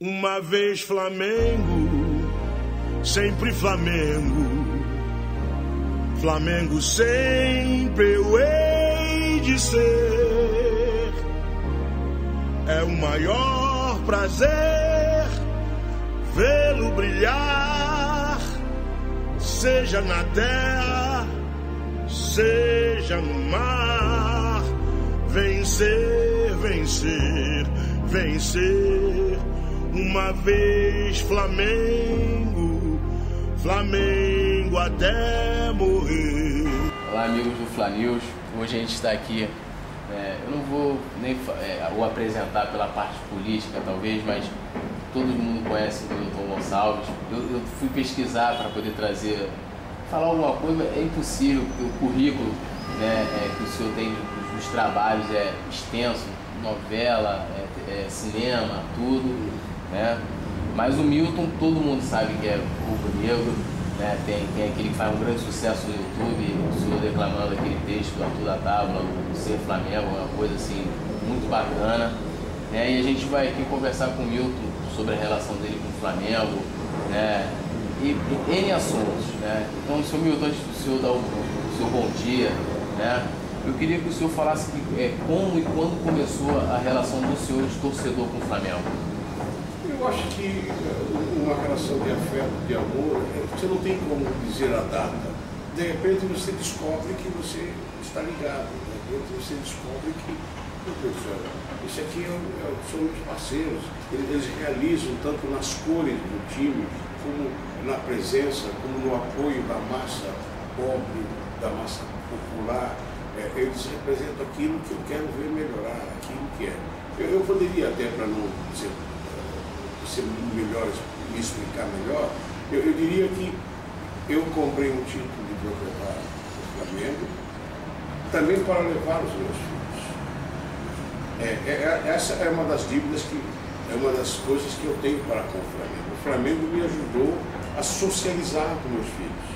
Uma vez Flamengo, sempre Flamengo. Flamengo sempre eu hei de ser. É o maior prazer vê-lo brilhar, seja na terra, seja no mar. Vencer, vencer, vencer uma vez Flamengo, Flamengo até morrer. Olá, amigos do Flanews. Hoje a gente está aqui. É, eu não vou nem é, o apresentar pela parte política, talvez, mas todo mundo conhece o Milton Gonçalves. Eu, eu fui pesquisar para poder trazer, falar alguma coisa, é impossível, porque o currículo né, é, que o senhor tem dos trabalhos é extenso novela, é, é, cinema, tudo né? Mas o Milton, todo mundo sabe que é rubro-negro, né? Tem, tem aquele que faz um grande sucesso no YouTube, o senhor declamando aquele texto do Arthur da Tábua, o Ser Flamengo, uma coisa assim muito bacana. Né? E a gente vai aqui conversar com o Milton sobre a relação dele com o Flamengo, né? E, e N assuntos, né? Então, senhor Milton, antes do senhor dar o, o seu bom dia, né? Eu queria que o senhor falasse é, como e quando começou a relação do senhor de torcedor com o Flamengo. Eu acho que eh, uma relação de afeto, de amor, você não tem como dizer a data. De repente você descobre que você está ligado, de repente você descobre que, meu Deus do céu, isso aqui é, é, são os parceiros, eles, realizam tanto nas cores do time, como na presença, como no apoio da massa pobre, da massa popular. É, eles representam aquilo que eu quero ver melhorar, aquilo que é. Eu, eu poderia até, para não dizer ser melhor, me explicar melhor, eu, eu diria que eu comprei um título de proprietário do Flamengo também para levar os meus filhos. É, é, é, essa é uma das dívidas que é uma das coisas que eu tenho para com o Flamengo. O Flamengo me ajudou a socializar com meus filhos,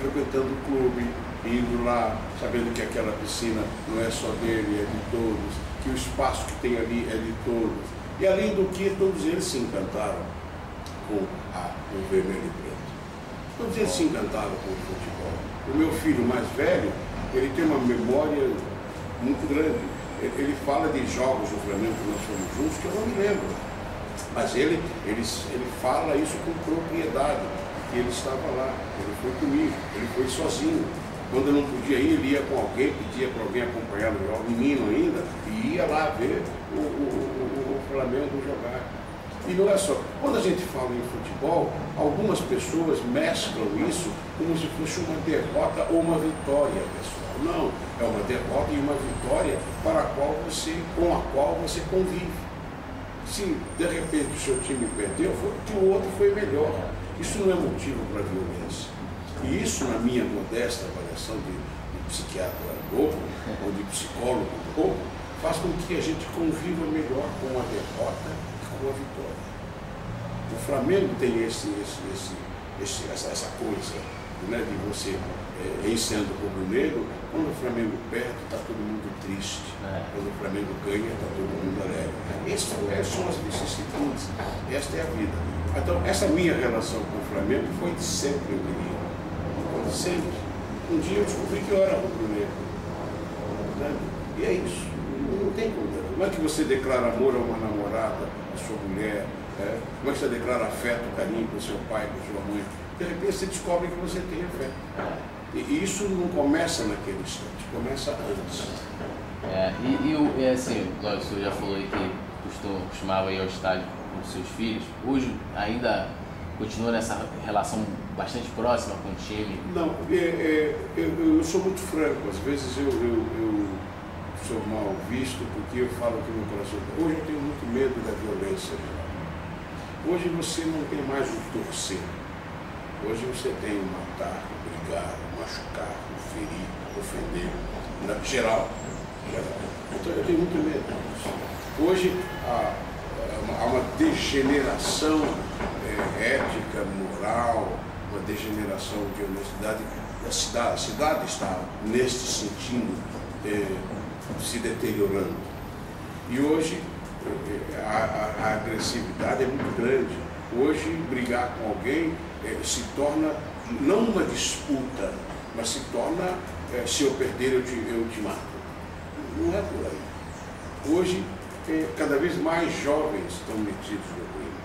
frequentando o clube, indo lá, sabendo que aquela piscina não é só dele, é de todos, que o espaço que tem ali é de todos e além do que, todos eles se encantaram com o vermelho e preto. Todos eles se encantaram com o futebol. O meu filho mais velho, ele tem uma memória muito grande. Ele, fala de jogos do Flamengo que nós fomos juntos, que eu não me lembro. Mas ele, ele, ele fala isso com propriedade, que ele estava lá, ele foi comigo, ele foi sozinho. Quando eu não podia ir, ele ia com alguém, pedia para alguém acompanhar o menino ainda, e ia lá ver o, o, Flamengo jogar. E não é só. Quando a gente fala em futebol, algumas pessoas mesclam isso como se fosse uma derrota ou uma vitória, pessoal. Não, é uma derrota e uma vitória para a qual você, com a qual você convive. Se de repente o seu time perdeu, foi porque o outro foi melhor. Isso não é motivo para violência. E isso, na minha modesta avaliação de, de psiquiatra novo, ou de psicólogo novo, faz com que a gente conviva melhor com a derrota e com a vitória. O Flamengo tem esse, esse, esse, esse essa, essa, coisa né, de você, é, em sendo rubro-negro, quando o Flamengo perde, está todo mundo triste. É. Quando o Flamengo ganha, está todo mundo alegre. Essas são as vicissitudes, esta é a vida. Então, essa minha relação com o Flamengo foi de sempre, eu diria sempre. Um dia eu descobri que eu era rubro-negro. Né? E é isso. Não tem como. Como é que você declara amor a uma namorada, a sua mulher? É? Como é que você declara afeto, carinho para o seu pai, para sua mãe? De repente você descobre que você tem afeto. E isso não começa naquele instante, começa antes. É, e, e é assim, o senhor já falou aí que costumava ir ao estádio com seus filhos. Hoje ainda continua nessa relação bastante próxima com o time? Não, é, é, eu, eu, sou muito franco. Às vezes eu, eu, eu, sou mal visto porque eu falo que no coração. Hoje eu tenho muito medo da violência. Hoje você não tem mais o torcer. Hoje você tem o matar, o brigar, o machucar, o ferir, ofender, na, geral, geral. Então eu tenho muito medo disso. Hoje há, há uma degeneração é, ética, moral, uma degeneração de honestidade. A cidade, a cidade está, neste sentido, é, se deteriorando. E hoje a, a, a agressividade é muito grande. Hoje, brigar com alguém é, se torna não uma disputa, mas se torna, é, se eu perder, eu te, eu te mato. Não é por aí. Hoje, é, cada vez mais jovens estão metidos no crime.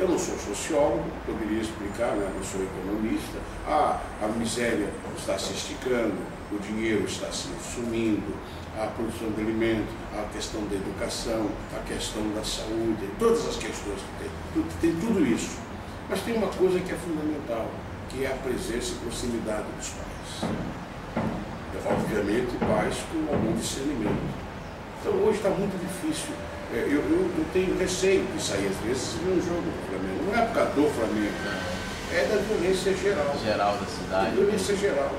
Eu não sou sociólogo, poderia explicar, né? não sou economista. Ah, a miséria está se esticando, o dinheiro está se sumindo, a produção de alimentos, a questão da educação, a questão da saúde, todas as questões que tem. Tem tudo isso. Mas tem uma coisa que é fundamental, que é a presença e proximidade dos pais. Obviamente, pais com algum discernimento. Então hoje está muito difícil. É, eu, eu, eu, tenho receio de sair às vezes ver um jogo do Flamengo. Não é por causa do Flamengo, é da violência geral. Geral da cidade. Da violência geral.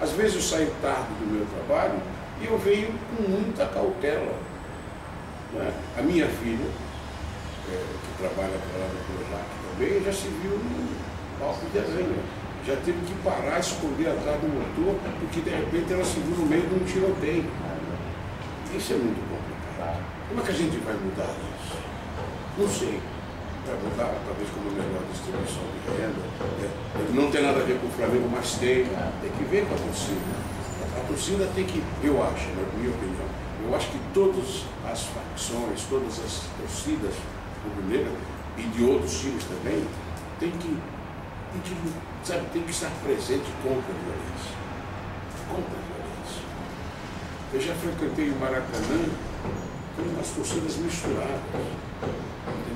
Às vezes eu saio tarde do meu trabalho e eu venho com muita cautela. Né? A minha filha, é, que trabalha lá no Projac também, já se viu no palco de aranha. Já teve que parar, esconder atrás do motor, porque de repente ela se viu no meio de um tiroteio. Isso é muito complicado. Como é que a gente vai mudar isso? Não sei. Vai mudar, talvez com uma melhor distribuição de renda. É, não tem nada a ver com o Flamengo, mas tem. Tem que ver com a torcida a torcida tem que, eu acho, na minha opinião, eu acho que todas as facções, todas as torcidas rubro-negras e de outros times também, tem que, tem que, sabe, tem que estar presente contra a violência. Contra a violência. Eu já frequentei o Maracanã umas torcidas misturadas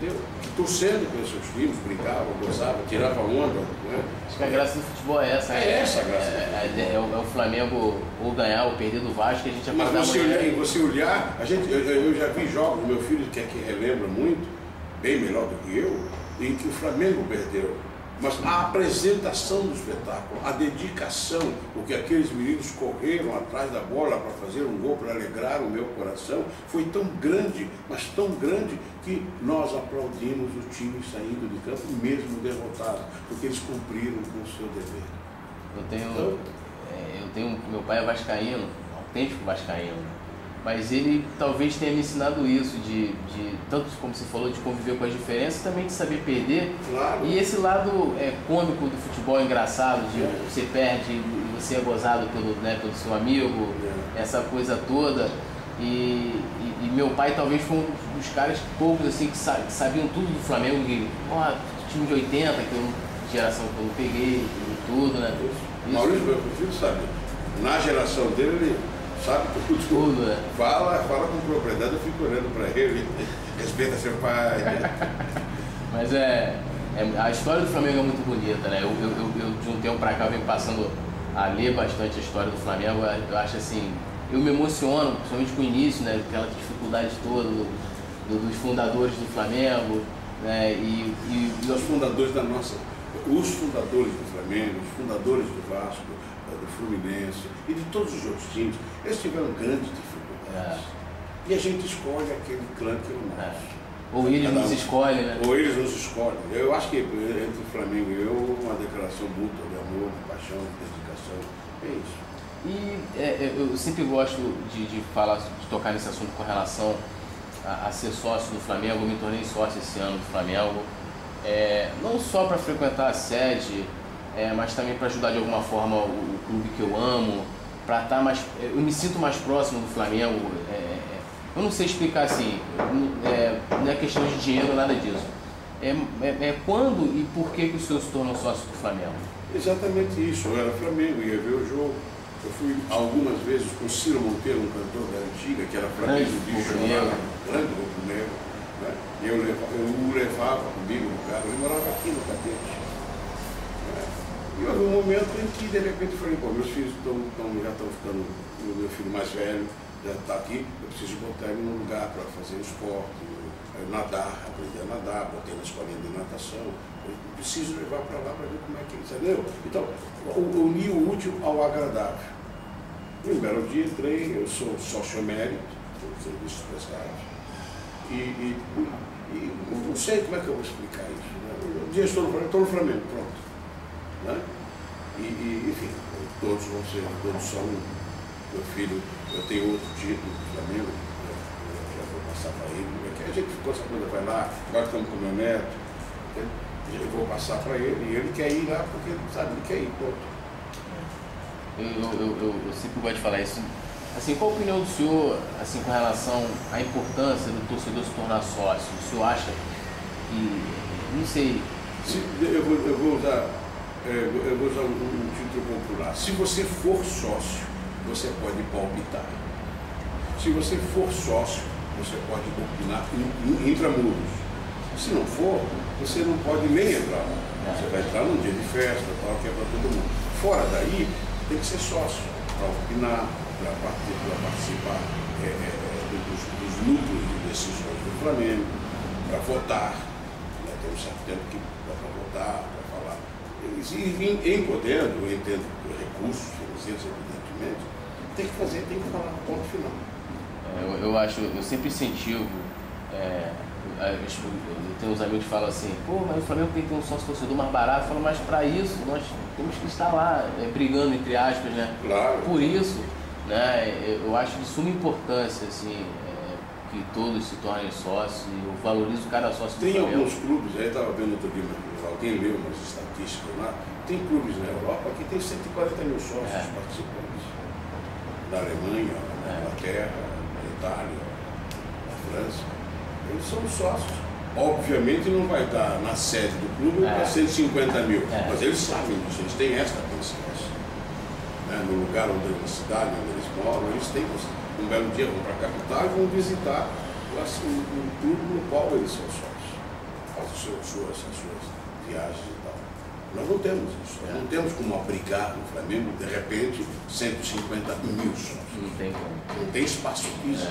entendeu? Torcendo pelos seus times, brincavam, gozavam, tiravam onda. Né? Acho que a graça do futebol é essa. É né? essa a graça. É, é, é, o, é, o, Flamengo ou ganhar ou perder do Vasco, a gente Mas você olhar, você olhar, a gente, eu, eu, já vi jogos, meu filho que é que relembra muito, bem melhor do que eu, em que o Flamengo perdeu mas a apresentação do espetáculo, a dedicação, porque aqueles meninos correram atrás da bola para fazer um gol, para alegrar o meu coração, foi tão grande, mas tão grande, que nós aplaudimos o time saindo de campo, mesmo derrotado, porque eles cumpriram com o seu dever. Eu tenho, então, é, eu tenho meu pai é vascaíno, autêntico vascaíno, mas ele talvez tenha me ensinado isso, de, de tanto como você falou, de conviver com as diferenças, também de saber perder. Claro. E esse lado é, cômico do futebol engraçado, de é. você perde e você é gozado pelo, né, pelo seu amigo, é. essa coisa toda. E, e, e, meu pai talvez foi um dos caras poucos assim que, sa, que sabiam tudo do Flamengo, que, ó, time de 80, que eu, geração que eu peguei tudo, né? Isso. Maurício, meu filho sabe, na geração dele ele sabe tudo. Tudo, né? Fala, fala com propriedade, eu fico olhando para ele, respeita seu pai. Mas é, é, A história do Flamengo é muito bonita, né? Eu, eu, eu, eu de um tempo para cá venho passando a ler bastante a história do Flamengo. Eu acho assim. Eu me emociono, principalmente com o início, né? Aquela dificuldade toda do, do, dos fundadores do Flamengo. Né? E, e, e os fundadores da nossa. Os fundadores do Flamengo, os fundadores do Vasco, Fluminense e de todos os outros times, eles tiveram grandes dificuldades. É. E a gente escolhe aquele clã que é o nosso. Ou eles nos um, escolhem, né? Ou eles nos escolhem. Eu acho que entre o Flamengo e eu, uma declaração mútua de amor, de paixão, de dedicação. É isso. E é, é, eu sempre gosto de, de, falar, de tocar nesse assunto com relação a, a, ser sócio do Flamengo. Eu me tornei sócio esse ano do Flamengo. É, não só para frequentar a sede, é, mas também para ajudar de alguma forma o, o clube que eu amo, para estar tá mais. Eu me sinto mais próximo do Flamengo. É, é, eu não sei explicar assim, é, não é questão de dinheiro, nada disso. É, é, é, quando e por que, que o senhor se tornou sócio do Flamengo? Exatamente isso, eu era Flamengo, ia ver o jogo. Eu fui algumas vezes com Ciro Monteiro, um cantor da antiga, que era Flamengo de Negro, grande Rubro Negro. Né? Eu, eu o levava comigo no carro, ele morava aqui no Catete. E houve um momento em que, de repente, falei, pô, meus filhos tão, tão, já estão ficando, o meu filho mais velho já está aqui, eu preciso botar ele num lugar para fazer esporte, nadar, aprender a nadar, botei na escolinha de natação, eu preciso levar para lá para ver como é que ele, entendeu? Então, unir o útil ao agradável. E um belo dia entrei, eu sou sócio emérito, do serviço prestado, e, e, e, não sei como é que eu vou explicar isso. Né? Um dia estou no, estou no Flamengo, pronto. Né? E, e, enfim, todos vão ser, todos são. Meu filho, eu tenho outro título do Flamengo, já vou passar para ele, como é que é. a gente ficou essa coisa, vai lá, agora estamos com o meu neto, eu vou passar para ele, e ele quer ir lá porque sabe, ele quer ir, ponto. Eu, eu, eu, eu sempre gosto de falar isso. Assim, qual a opinião do senhor assim, com relação à importância do torcedor se tornar sócio? O senhor acha que, não sei... Se, eu, vou, eu vou usar, eu vou usar um, título popular. Se você for sócio, você pode palpitar. Se você for sócio, você pode opinar intramuros. Se não for, você não pode nem entrar. Você vai entrar num dia de festa, tal, que é para todo mundo. Fora daí, tem que ser sócio para opinar, para participar é, é, é dos, dos, núcleos de decisões do Flamengo, para votar. Né? Tem um certo tempo que para votar, em, em podendo, eu entendo recursos financeiros, evidentemente, tem que fazer, tem que falar, ponto final. É, eu, eu acho, eu sempre incentivo. É, eu tenho uns amigos que falam assim, pô, mas o Flamengo tem que ter um sócio torcedor mais barato. Eu falo, mas para isso nós temos que estar lá é, brigando, entre aspas, né? Claro. Por isso, né, eu acho de suma importância, assim, é, que todos se tornem sócios e eu valorizo cada sócio Tem alguns clubes, aí estava vendo outro dia, alguém leu umas estatísticas lá, tem clubes na Europa que tem 140 mil sócios é. participantes. Na Alemanha, na é. Inglaterra, na Itália, na França. Eles são sócios. Obviamente não vai estar na sede do clube é. para 150 mil, é. mas eles sabem disso, eles têm esta consciência. Né? No lugar onde na cidade onde eles moram, eles têm um belo dia vão para a capital e vão visitar assim, um, clube no qual eles são sócios. Fazem suas, suas, suas viagens e tal. Nós não temos isso. Nós não temos como abrigar no Flamengo, de repente, 150 mil sócios. Não tem como. Não tem espaço físico.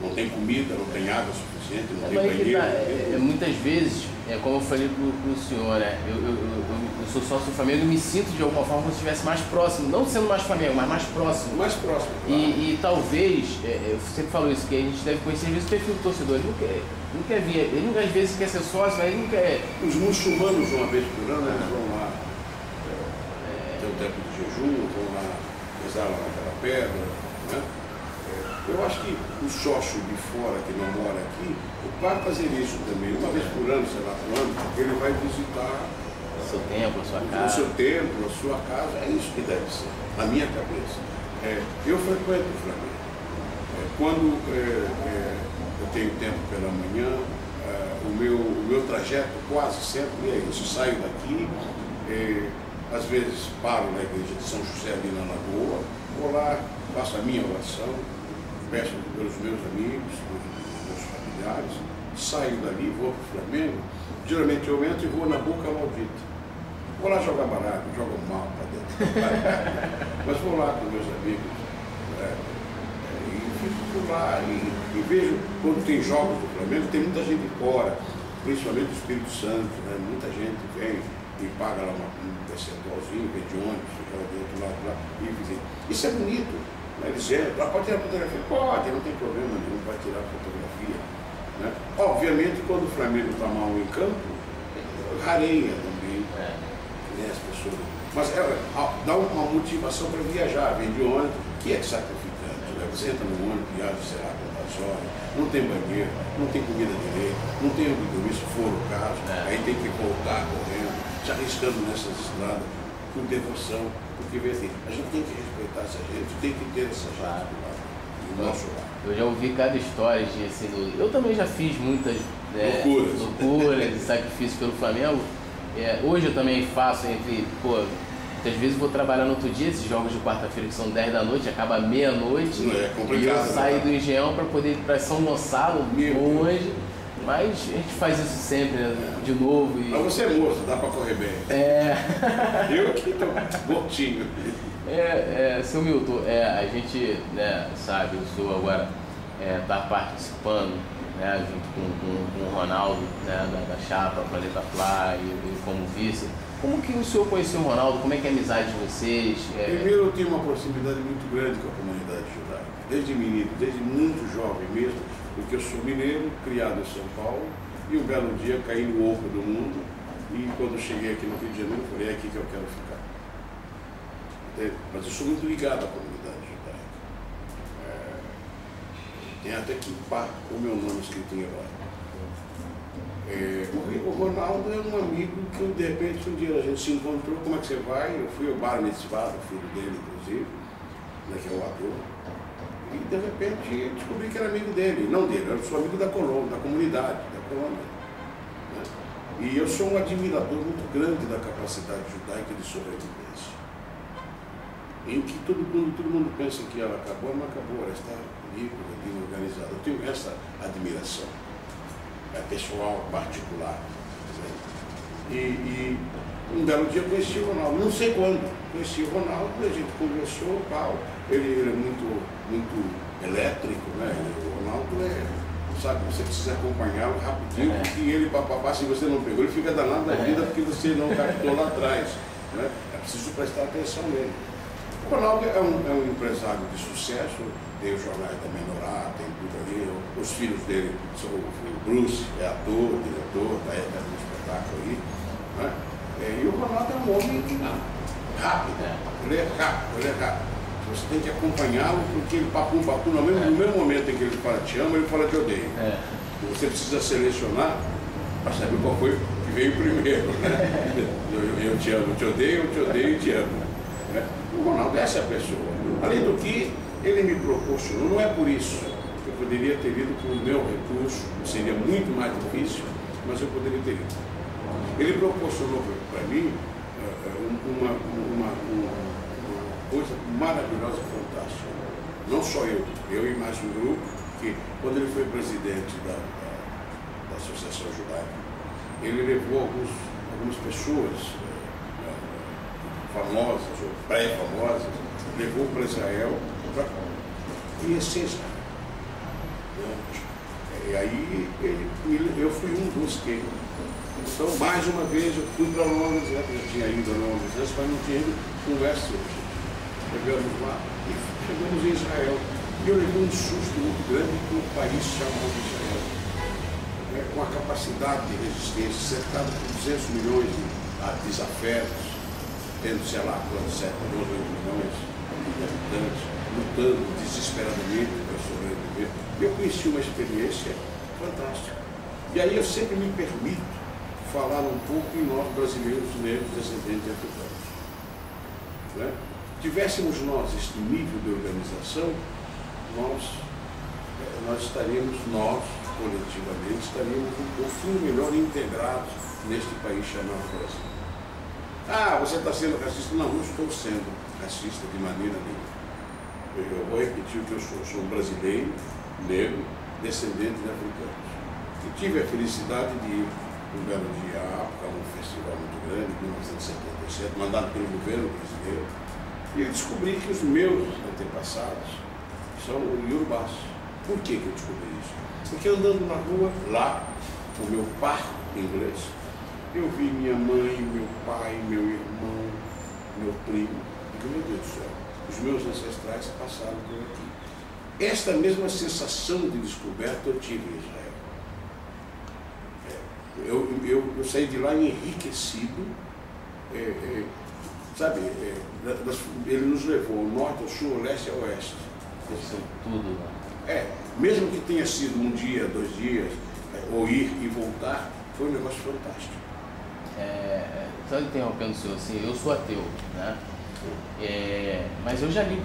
É não tem comida, não tem água suficiente, não é, tem banheiro. É, é, muitas vezes, é como eu falei para o senhor, né? Eu, eu, eu, eu, sou sócio do Flamengo e me sinto de alguma forma como se estivesse mais próximo, não sendo mais Flamengo, mas mais próximo. Mais próximo. Claro. E, e, talvez, é, eu sempre falo isso, que a gente deve conhecer vezes o perfil do torcedor. Ele não quer, não quer vir, ele não, às vezes quer ser sócio, mas ele não quer. Os muçulmanos, uma vez por ano, eles vão lá, é, tem um tempo de jejum, vão lá rezar lá naquela pedra, né? Eu acho que o sócio de fora que não mora aqui vai fazer isso também. Uma vez por ano, sei lá, por ano, ele vai visitar o seu templo, a sua casa. O seu templo, a sua casa. É isso que deve ser, na minha cabeça. É, eu frequento o Flamengo. É, quando é, é eu tenho tempo pela manhã, é, o, meu, o meu trajeto quase sempre é isso. Saio daqui, é, às vezes paro na igreja de São José ali na Lagoa, vou lá, faço a minha oração, peço pelos meus amigos, pelos meus familiares, saio dali, vou para o Flamengo, geralmente eu entro e vou na boca maldita. Vou lá jogar baralho, jogo mal para dentro. Mas vou lá com meus amigos. É, é, e fico lá e, e, vejo, quando tem jogos do Flamengo, tem muita gente fora, principalmente do Espírito Santo, né? muita gente vem e paga lá uma, um percentualzinho, vem de ônibus, fica lá do outro lado lá, e Isso é bonito. Né? Dizendo, ah, pode tirar fotografia? Pode, não tem problema nenhum, vai tirar fotografia. Né? Obviamente, quando o Flamengo está mal em campo, rareia também é. né, as pessoas. Mas é, dá uma motivação para viajar, vem de ônibus, que é sacrificante. Né? Você entra no ônibus, viaja, sei lá, quantas horas, não tem banheiro, não tem comida direito, não tem onde dormir, se for o caso, é. aí tem que voltar correndo, se arriscando nessas estradas, com devoção porque vê assim, a gente tem que respeitar essa gente, tem que ter essa gente claro. do nosso lado. Eu já ouvi cada história de assim, eu também já fiz muitas né, loucuras, loucuras e sacrifícios pelo Flamengo. É, hoje eu também faço entre, pô, muitas vezes vou trabalhar no outro dia, esses jogos de quarta-feira que são 10 da noite, acaba meia-noite. É complicado. E eu né, saio do Engenhão para poder ir para São Gonçalo, longe. Mas a gente faz isso sempre, né? de novo. E... Mas você é moço, dá para correr bem. É. Eu que estou mortinho. É, é, seu Milton, é, a gente né, sabe, o senhor agora está é, tá participando né, junto com, com, com, o Ronaldo né, da, da chapa Planeta Fly e, e, como vice. Como que o senhor conheceu o Ronaldo? Como é que é a amizade de vocês? É... Primeiro eu tenho uma proximidade muito grande com a comunidade judaica. Desde menino, desde muito jovem mesmo porque eu sou mineiro, criado em São Paulo, e um belo dia caí no oco do mundo, e quando cheguei aqui no Rio de Janeiro, falei, é aqui que eu quero ficar. Mas eu sou muito ligado à comunidade judaica. É... Tem até que pá o meu nome escrito em herói. É, o, Ronaldo é um amigo que de repente um dia a gente se encontrou, como é que você vai? Eu fui ao bar Mitzvah, filho dele inclusive, né, que é o ator. E de repente eu descobri que era amigo dele, não dele, eu sou amigo da colônia, da comunidade, da colônia. Né? E eu sou um admirador muito grande da capacidade judaica de sobrevivência. Em que todo mundo, todo mundo pensa que ela acabou, mas acabou, ela está livre, bem organizada. Eu tenho essa admiração é pessoal, particular. Né? E, e, um belo dia conheci o Ronaldo, não sei quando, conheci o Ronaldo, a gente conversou, tal. Ele, ele é muito, muito elétrico, né? O Ronaldo é, sabe, você precisa acompanhá-lo rapidinho, é. porque ele, papapá, se você não pegou, ele fica danado da é. vida porque você não captou lá atrás. Né? É preciso prestar atenção nele. O Ronaldo é um, é um empresário de sucesso, tem os jornais da Menorá, tem tudo ali. Os filhos dele, o Bruce é ator, diretor, está aí no espetáculo aí. Né? É, e o Ronaldo é um homem rápido, ele é rápido, ele é rápido. Você tem que acompanhá-lo, porque ele papum, papum, no mesmo, no mesmo momento em que ele fala te amo, ele fala te odeio. É. Você precisa selecionar para saber qual foi que veio primeiro. Né? eu, eu, te amo, te odeio, eu te odeio e te amo. Né? O Ronaldo é essa pessoa. Além do que, ele me proporcionou, não é por isso que eu poderia ter ido com o meu recurso, seria muito mais difícil, mas eu poderia ter ido. Ele proporcionou para mim uh, uma, uma, uma, uma, coisa maravilhosa, fantástica. Não só eu, eu e mais um grupo, que quando ele foi presidente da, da, da Associação Judaica, ele levou alguns, algumas pessoas uh, famosas ou pré-famosas, levou para Israel e essência. E aí ele, eu fui um dos que. Então, mais uma vez, eu fui para Londres, né, eu tinha ido a Londres antes, mas não tinha ido o West Chegamos lá e chegamos em Israel. E eu levei um susto muito grande com o país chamado Israel. É, com a capacidade de resistência, cercado por 200 milhões de desafetos, tendo, sei lá, quantos, 7 milhões, 8 milhões de habitantes lutando desesperadamente para sobreviver. Eu conheci uma experiência fantástica. E aí eu sempre me permito falar um pouco em nós brasileiros negros descendentes de africanos. Né? Tivéssemos nós este nível de organização, nós, eh, nós estaríamos, nós, coletivamente, estaríamos um pouquinho melhor integrados neste país chamado Brasil. Ah, você está sendo racista? Não, não estou sendo racista de maneira nenhuma. Eu vou repetir o que eu sou. Sou um brasileiro, negro, descendente de africanos. E tive a felicidade de ir um belo dia à África, um festival muito grande, em 1977, mandado pelo governo brasileiro. E eu descobri que os meus antepassados são iorubás. Por que, que eu descobri isso? Porque andando na rua, lá, o meu par inglês, eu vi minha mãe, meu pai, meu irmão, meu primo. Digo, meu Deus do céu, os meus ancestrais passaram por aqui. Esta mesma sensação de descoberta eu tive em Israel. É, eu, eu, eu, saí de lá enriquecido, é, é, sabe, é, ele nos levou ao norte, ao sul, ao leste e ao oeste. Tudo. Né? É, mesmo que tenha sido um dia, dois dias, é, ou ir e voltar, foi um negócio fantástico. É, só interrompendo o senhor, assim, eu sou ateu, né? É, mas eu já li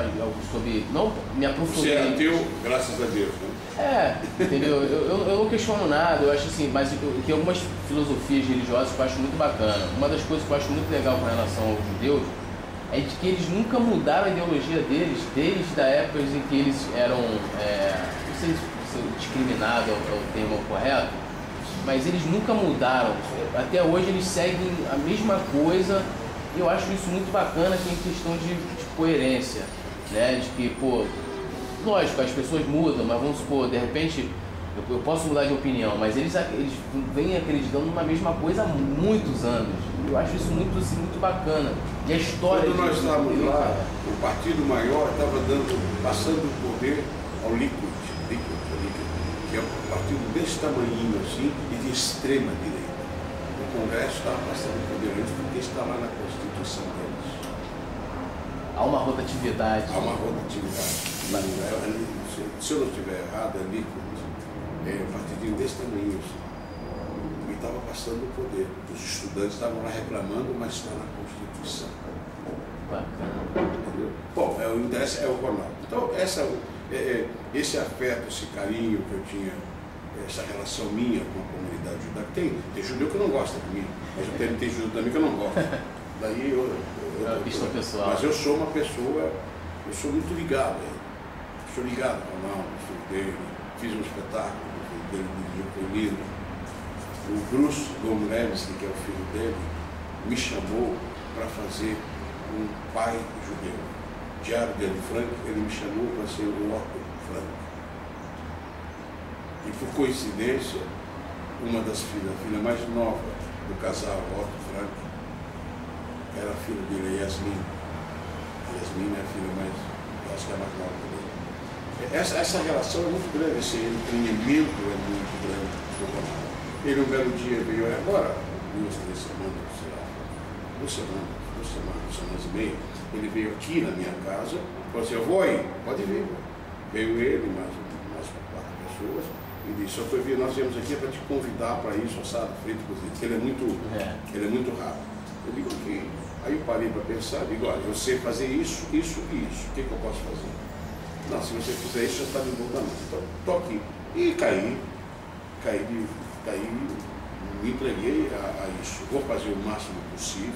algo sobre. Não me aprofundei. Você é ateu, graças a Deus, né? É, entendeu? Eu, eu, eu, não questiono nada, eu acho assim, mas tem algumas filosofias religiosas que eu acho muito bacana. Uma das coisas que eu acho muito legal com relação aos judeus é de que eles nunca mudaram a ideologia deles desde a época em que eles eram. É, não sei se discriminado é o termo correto, mas eles nunca mudaram. Até hoje eles seguem a mesma coisa eu acho isso muito bacana que em questão de, de, coerência, né? De que, pô, lógico, as pessoas mudam, mas vamos supor, de repente, eu, eu posso mudar de opinião, mas eles, eles vêm acreditando numa mesma coisa há muitos anos. Eu acho isso muito, assim, muito bacana. E a história. Quando nós estávamos lá, o partido maior estava dando, passando o poder ao Likud, Likud, Likud, que é um partido desse tamanho assim e de extrema direita. O Congresso estava passando o poder antes porque está lá na Constituição. Há uma rotatividade. Há uma rotatividade. se, se eu não estiver errado, é líquido, é um partidinho desse tamanho. Assim. E estava passando o poder. Os estudantes estavam lá reclamando, mas está na Constituição. Entendeu? Bom, é, o interesse é o Ronaldo. Então, essa, é, é, esse afeto, esse carinho que eu tinha, essa relação minha com a comunidade judaica, tem, tem judeu que não gosta de mim, mas tem, tem judeu também que eu não gosto. Daí eu, eu, É pessoal. Mas eu sou uma pessoa, eu sou muito ligado. a ele. Sou ligado ao Ronaldo, dele, fiz um espetáculo, o dele dirigiu comigo. O Bruce Gomlevski, que é o filho dele, me chamou para fazer um pai judeu. Diário de Anne Frank, ele me chamou para ser o Otto Frank. E por coincidência, uma das filhas, a filha mais nova do casal Otto Frank, era a filha dele, Yasmin. Yasmin é a filha mais, eu acho que é a mais nova dele. Essa, essa relação é muito grande, esse empreendimento é muito grande do Ronaldo. Ele um belo dia veio, agora, duas, três semanas, sei lá, duas semanas, duas semanas, duas semanas e meia, ele veio aqui na minha casa, falou assim, eu vou aí, pode vir. Veio ele, mais, mais quatro pessoas, e disse, eu vir, nós viemos aqui para te convidar para isso, assado, frito, cozido, porque ele é muito, É. ele é muito rápido. Eu digo, ok. Aí eu parei para pensar, digo, olha, eu sei fazer isso, isso e isso, o que, que eu posso fazer? Não, se você fizer isso, já está de volta não. Então, aqui. E caí, caí, de, caí, me entreguei a, a isso. Vou fazer o máximo possível,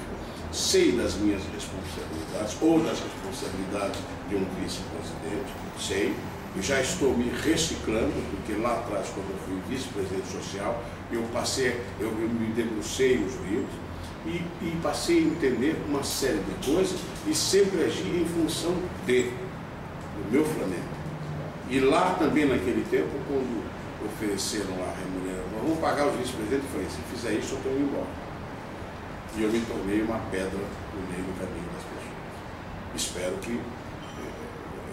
sei das minhas responsabilidades, ou das responsabilidades de um vice-presidente, sei. E já estou me reciclando, porque lá atrás, quando eu fui vice-presidente social, eu passei, eu me debrucei os livros e, e passei a entender uma série de coisas e sempre agir em função de do meu Flamengo. E lá também naquele tempo, quando ofereceram a remuneração, vamos pagar os vice-presidentes, eu falei, se fizer isso eu estou indo embora. E eu me tornei uma pedra no meio do caminho das pessoas. Espero que eh,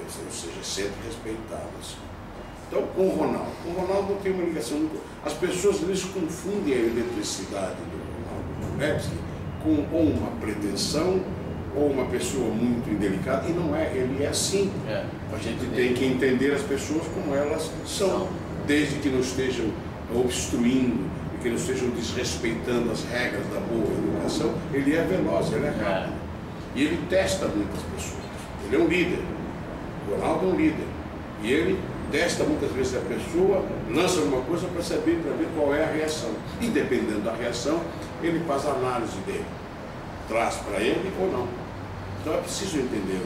eu, eu seja sempre respeitado. assim. Então, com o Ronaldo. Com o Ronaldo eu tenho uma ligação. As pessoas eles confundem a eletricidade do Levski com ou uma pretensão ou uma pessoa muito indelicada, e não é, ele é assim. É, A gente tem que entender as pessoas como elas são, São. desde que não estejam obstruindo e que não estejam desrespeitando as regras da boa educação. Ele é veloz, ele é rápido. E ele testa muitas pessoas. Ele é um líder. O Ronaldo é um líder. E ele testa muitas vezes a pessoa, lança alguma coisa para saber, para ver qual é a reação. E dependendo da reação, ele faz a análise dele. Traz para ele ou não. Então é preciso entender.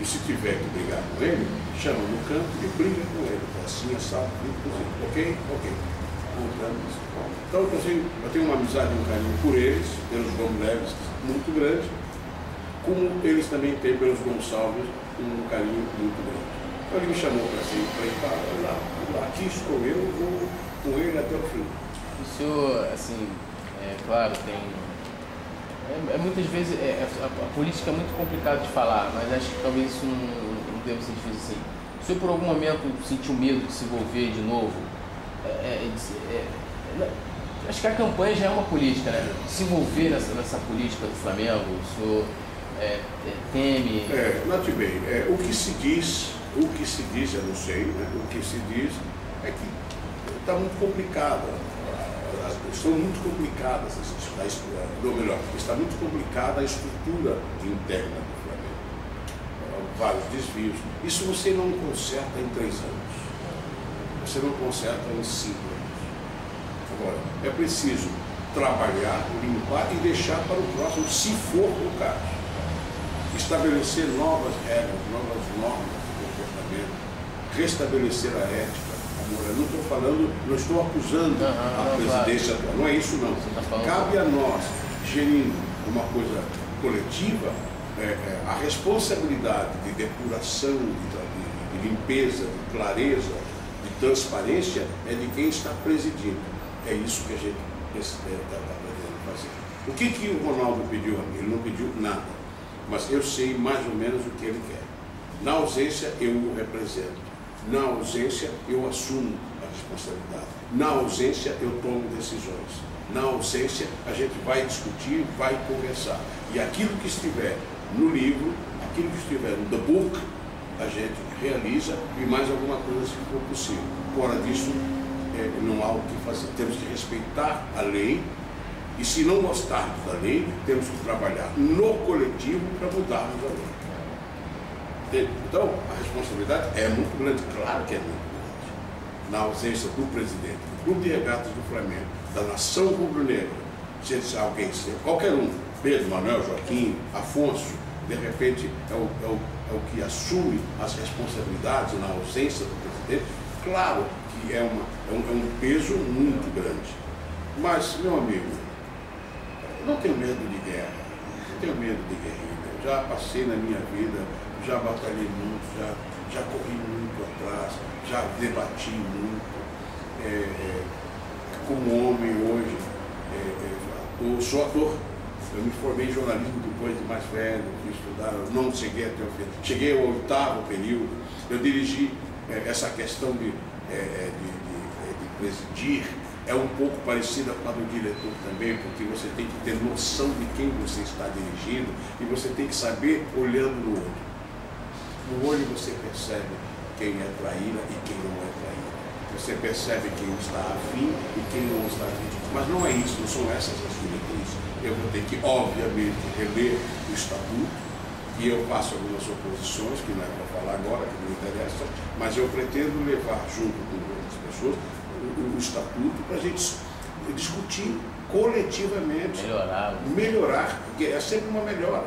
E se tiver que brigar com ele, chama no canto e briga com ele. Assim, assado, inclusive. Ok? Ok. Então eu tenho, eu tenho uma amizade e um carinho por eles, pelos Gomes muito grande, como eles também têm pelos Gonçalves um carinho muito grande. Então ele me chamou para si, falei, pá, olha lá, lá, aqui eu, vou com ele até o fim. O senhor, assim, é claro, tem. É, é muitas vezes. é- é- a, a política é muito complicado de falar, mas acho que talvez isso não, não deva ser difícil assim. O senhor, por algum momento, sentiu medo de se envolver de novo? É, é, acho que a campanha já é uma política, né? Se envolver nessa, nessa política do Flamengo, o senhor teme. É, note bem, o que se diz, o que se diz, eu não sei, né? o que se diz é que está muito complicado. Estão muito complicadas, as, a, estru- ou melhor, está muito complicada a estrutura interna do Flamengo. Vários desvios. Isso você não conserta em três anos. Você não conserta em cinco anos. Agora, é preciso trabalhar, limpar e deixar para o próximo, se for o caso estabelecer novas regras, novas normas de comportamento, restabelecer a ética, a. Eu não estou falando, não estou acusando Aham, a não, presidência atual, não é isso não. Tá Cabe a nós, gerindo uma coisa coletiva, é, é, a responsabilidade de depuração, de, de- de limpeza, de clareza, de transparência é de quem está presidindo. É isso que a gente está pretendendo fazer. O que, que o Ronaldo pediu a mim? Ele não pediu nada, mas eu sei mais ou menos o que ele quer. Na ausência, eu o represento. Na ausência, eu assumo a responsabilidade. Na ausência, eu tomo decisões. Na ausência, a gente vai discutir, vai conversar. E aquilo que estiver no livro, aquilo que estiver no The Book, a gente realiza e mais alguma coisa se for possível. Fora disso, é, não há o que fazer. Temos que respeitar a lei e se não gostarmos da lei, temos que trabalhar no coletivo para mudarmos a lei. Então, a responsabilidade é muito grande, claro que é muito grande. Na ausência do presidente do Clube de Regatas do Flamengo, da nação rubro-negra, se alguém, se qualquer um, Pedro, Manuel, Joaquim, Afonso, de repente é o, é o, é o que assume as responsabilidades na ausência do presidente, claro que é, uma, é, um, é um peso muito grande. Mas, meu amigo, não tenho medo de guerra, não tenho medo de guerrilha. Já passei na minha vida, já batalhei muito, já, já corri muito atrás, já debati muito. É, é, como homem hoje, é, é, eu sou ator. Eu me formei em jornalismo depois de mais velho, fui estudar, não cheguei até o fim. Cheguei ao oitavo período, eu dirigi é, essa questão de, é, de, de, de presidir é um pouco parecida com a do diretor também, porque você tem que ter noção de quem você está dirigindo e você tem que saber olhando no olho. No olho você percebe quem é traíra e quem não é traíra. Você percebe quem está afim e quem não está afim. Mas não é isso, não são essas as diretrizes. Eu vou ter que, obviamente, reler o estatuto, e eu faço algumas oposições, que não é para falar agora, que não interessa, mas eu pretendo levar junto com outras pessoas o, o estatuto para a gente discutir coletivamente. Melhorar. Melhorar, porque é sempre uma melhora.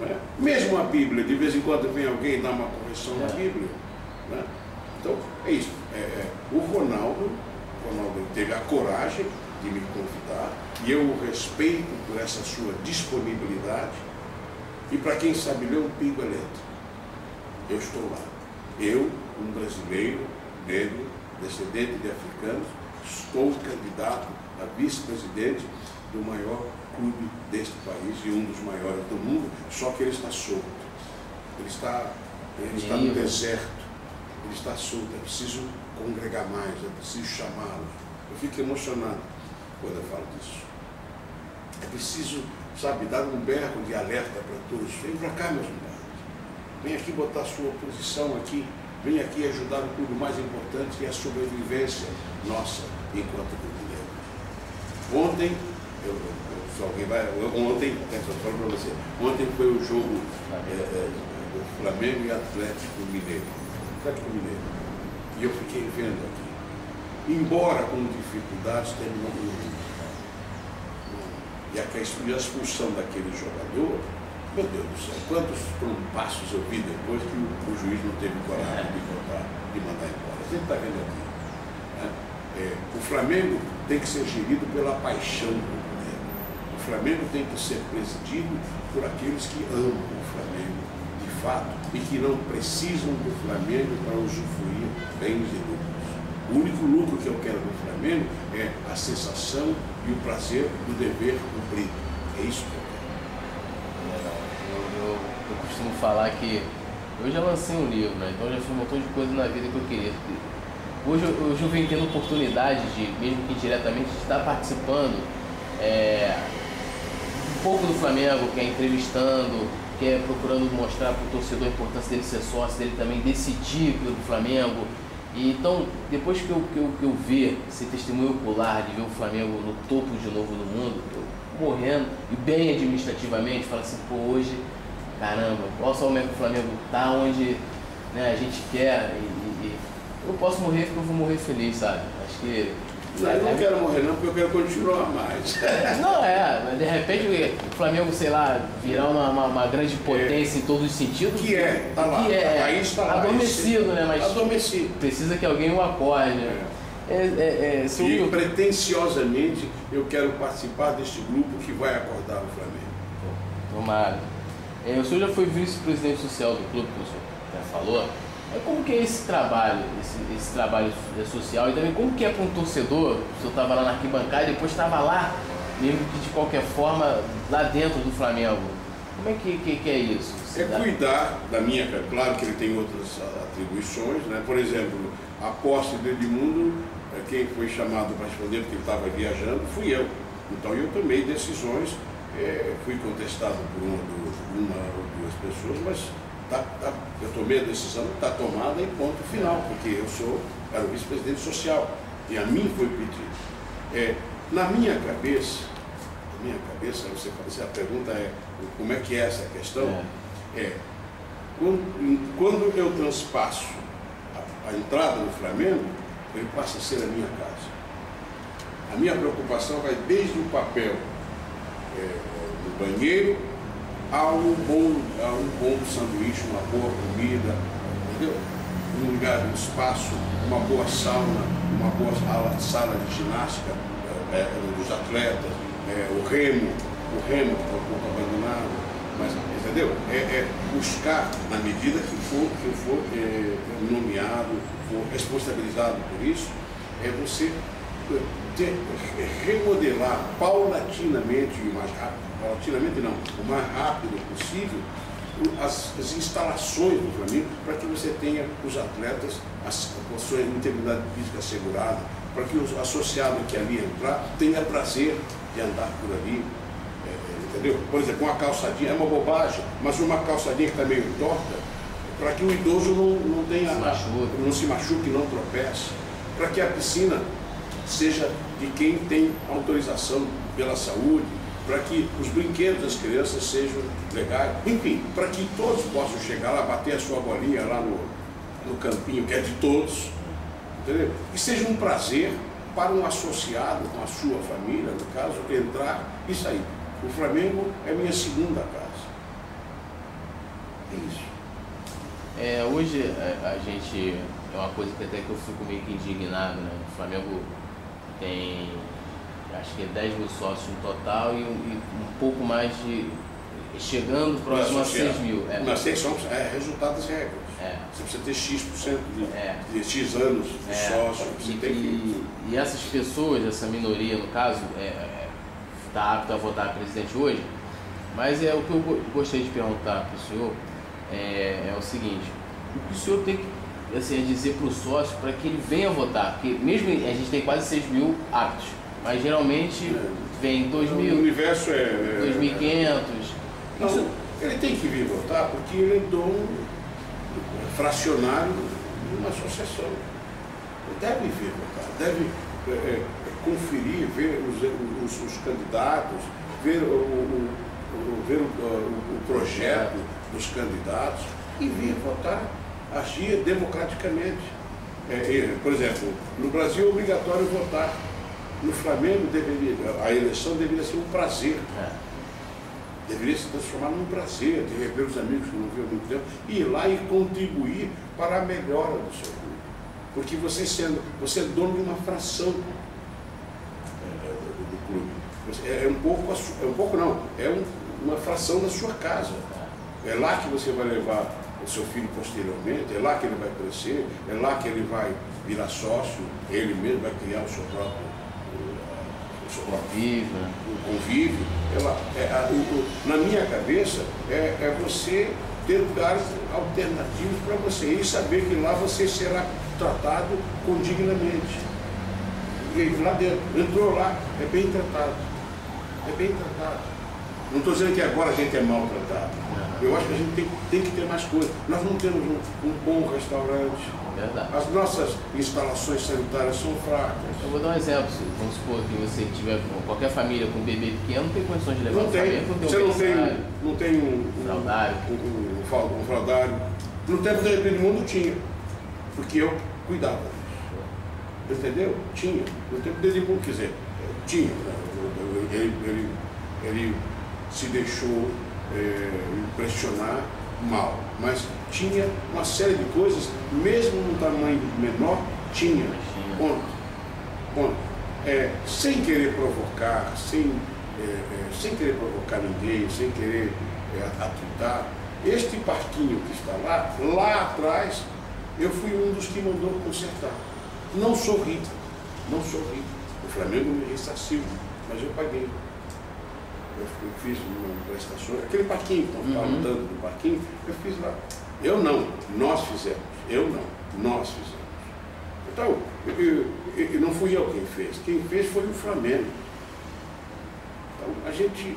É. Né? Mesmo a Bíblia, de vez em quando vem alguém dar uma correção é. na Bíblia. Né? Então, é isso. É, é, o Ronaldo, o Ronaldo teve a coragem de me convidar e eu o respeito por essa sua disponibilidade. E para quem sabe ler um pingo elétrico, eu estou lá. Eu, um brasileiro, negro, descendente de africanos, estou candidato a vice-presidente do maior clube deste país e um dos maiores do mundo, só que ele está solto. Ele está, ele está no deserto, ele está solto, é preciso congregar mais, é preciso chamá-lo. Eu fico emocionado quando eu falo disso. É preciso, sabe, dar um berro de alerta para todos. Vem para cá, meus irmãos. Vem aqui botar sua posição aqui vem aqui ajudar no clube mais importante, que é a sobrevivência nossa enquanto brasileiro. Ontem, eu, se alguém vai, ontem, para você, ontem foi o jogo é, é, do Flamengo e Atlético Mineiro. Atlético Mineiro. E eu fiquei vendo aqui. Embora com dificuldades, terminou muito. E a expulsão daquele jogador meu Deus do céu, quantos passos eu vi depois que o, o juiz não teve coragem de botar, de mandar embora. A gente está vendo aqui. Né? É, o Flamengo tem que ser gerido pela paixão do. O Flamengo tem que ser presidido por aqueles que amam o Flamengo, de fato, e que não precisam do Flamengo para usufruir bens e lucros. O único lucro que eu quero do Flamengo é a sensação e o prazer do dever cumprido. É isso que eu costumo falar que eu já lancei um livro, né? então já fiz um montão de coisa na vida que eu queria. Hoje, hoje eu venho tendo oportunidade de, mesmo que diretamente, de estar participando é, pouco do Flamengo, que é entrevistando, que é procurando mostrar para o torcedor a importância dele ser sócio, dele também decidir pelo Flamengo. E, então, depois que eu, que, eu, que eu ver esse testemunho ocular de ver o Flamengo no topo de novo no mundo, eu morrendo, e bem administrativamente, falo assim, pô, hoje caramba, olha só é que o Flamengo tá onde né, a gente quer e, e, eu posso morrer porque eu vou morrer feliz, sabe? Acho que. Não, eu não quero morrer não, porque eu quero continuar mais. Não, é, mas de repente o Flamengo, sei lá, virar uma, uma, uma grande potência é. em todos os sentidos. Que é, tá lá. Que é, aí está lá. Adormecido, né? Mas adormecido. precisa que alguém o acorde. Né? É. É, é, e eu... pretenciosamente eu quero participar deste grupo que vai acordar o Flamengo. Tomara. É, o senhor já foi vice-presidente social do clube, como o senhor já falou. É como que é esse trabalho, esse, esse trabalho social e também como que é para um torcedor, o senhor estava lá na arquibancada e depois estava lá, mesmo que de qualquer forma, lá dentro do Flamengo. Como é que, que, que é isso? Você é dá... cuidar da minha, claro que ele tem outras atribuições, né? por exemplo, a posse do Edmundo, é, quem foi chamado para responder porque ele estava viajando, fui eu. Então eu tomei decisões é, fui contestado por uma, uma ou duas pessoas, mas tá, tá, eu tomei a decisão, está tomada e ponto final, porque eu sou, era o vice-presidente social. E a mim foi pedido. É, na minha cabeça, na minha cabeça, você, você a pergunta é como é que é essa questão? É, é quando, quando eu transpasso a, a entrada no Flamengo, ele passa a ser a minha casa. A minha preocupação vai desde o papel é, no banheiro ao bom, a um bom sanduíche, uma boa comida, entendeu? Um lugar, um espaço, uma boa sauna, uma boa sala, sala de ginástica é, é, dos atletas, é, o remo, o remo que está um pouco abandonado, mas, entendeu? É, é, buscar, na medida que for, que for é, nomeado, for responsabilizado por isso, é você é, ter, é, remodelar paulatinamente e mais rápido, paulatinamente não, o mais rápido possível, as, as, instalações do Flamengo para que você tenha os atletas as, a sua integridade física assegurada, para que o associado que ali entrar tenha prazer de andar por ali, entendeu? Por exemplo, uma calçadinha, é uma bobagem, mas uma calçadinha que está meio torta, para que o idoso não, não tenha. Se machuque. Não se machuque, não tropece. Para que a piscina seja de quem tem autorização pela saúde, para que os brinquedos das crianças sejam legais, enfim, para que todos possam chegar lá, bater a sua bolinha lá no, no campinho, que é de todos, entendeu? E seja um prazer para um associado com a sua família, no caso, entrar e sair. O Flamengo é minha segunda casa. É isso. É, hoje a, a, gente. É uma coisa que até que eu fico meio que indignado, né? O Flamengo tem acho que é 10 mil sócios no total e, e um pouco mais de. chegando próximo a 6 mil. É. Nós temos somos é, resultados regras. É. Você precisa ter X% de, é. de X anos de é. sócio. Você e, tem que... e essas pessoas, essa minoria no caso, é, está apto a votar presidente hoje, mas é o que eu gostaria de perguntar para o senhor é, é, o seguinte, o que o senhor tem que assim, dizer para o sócio para que ele venha votar? Porque mesmo a gente tem quase 6 mil aptos, mas geralmente vem 2 mil. O universo é. 2.500. É, Não, ele tem que vir votar porque ele é dono fracionário de uma associação. Ele deve vir votar, deve. É, é conferir, ver os, os, os candidatos, ver, o, o, o ver o, projeto dos candidatos e vir votar, agir democraticamente. É, é, por exemplo, no Brasil é obrigatório votar. No Flamengo deveria, a eleição deveria ser um prazer. É. Deveria se transformar num prazer de rever os amigos que não viu há muito tempo, ir lá e contribuir para a melhora do seu clube. Porque você sendo, você é dono de uma fração é, é um pouco, é um pouco não, é um, uma fração da sua casa. É lá que você vai levar o seu filho posteriormente, é lá que ele vai crescer, é lá que ele vai virar sócio, ele mesmo vai criar o seu próprio, o convívio. O convívio. É lá, é, a, o, na minha cabeça, é, é você ter lugares alternativos para você e saber que lá você será tratado condignamente. E lá dentro, entrou lá, é bem tratado é bem tratado. Não estou dizendo que agora a gente é maltratado. Eu acho que a gente tem, tem que ter mais coisas. Nós não temos um, um bom restaurante. Verdade. As nossas instalações sanitárias são fracas. Eu vou dar um exemplo. Vamos supor que você tiver qualquer família com um bebê pequeno, não tem condições de levar não tem. Você não tem, não tem um, um fraudário. Um, um, um fraudário. No tempo do mundo tinha. Porque eu cuidava. Entendeu? Tinha. No tempo mundo, quer dizer, tinha. Ele, ele, ele se deixou é, impressionar mal. Mas tinha uma série de coisas, mesmo num tamanho menor, tinha. Ponto. Ponto. É, sem querer provocar, sem, é, é, sem querer provocar ninguém, sem querer é, atritar, este parquinho que está lá, lá atrás, eu fui um dos que mandou consertar. Não sou rico, não sou rico. O Flamengo me ressarciu mas eu paguei. Eu, fiz uma prestação, aquele parquinho, então, uhum. falando do parquinho, eu fiz lá. Eu não, nós fizemos. Eu não, nós fizemos. Então, eu, eu, eu, não fui eu quem fez, quem fez foi o Flamengo. Então, a gente,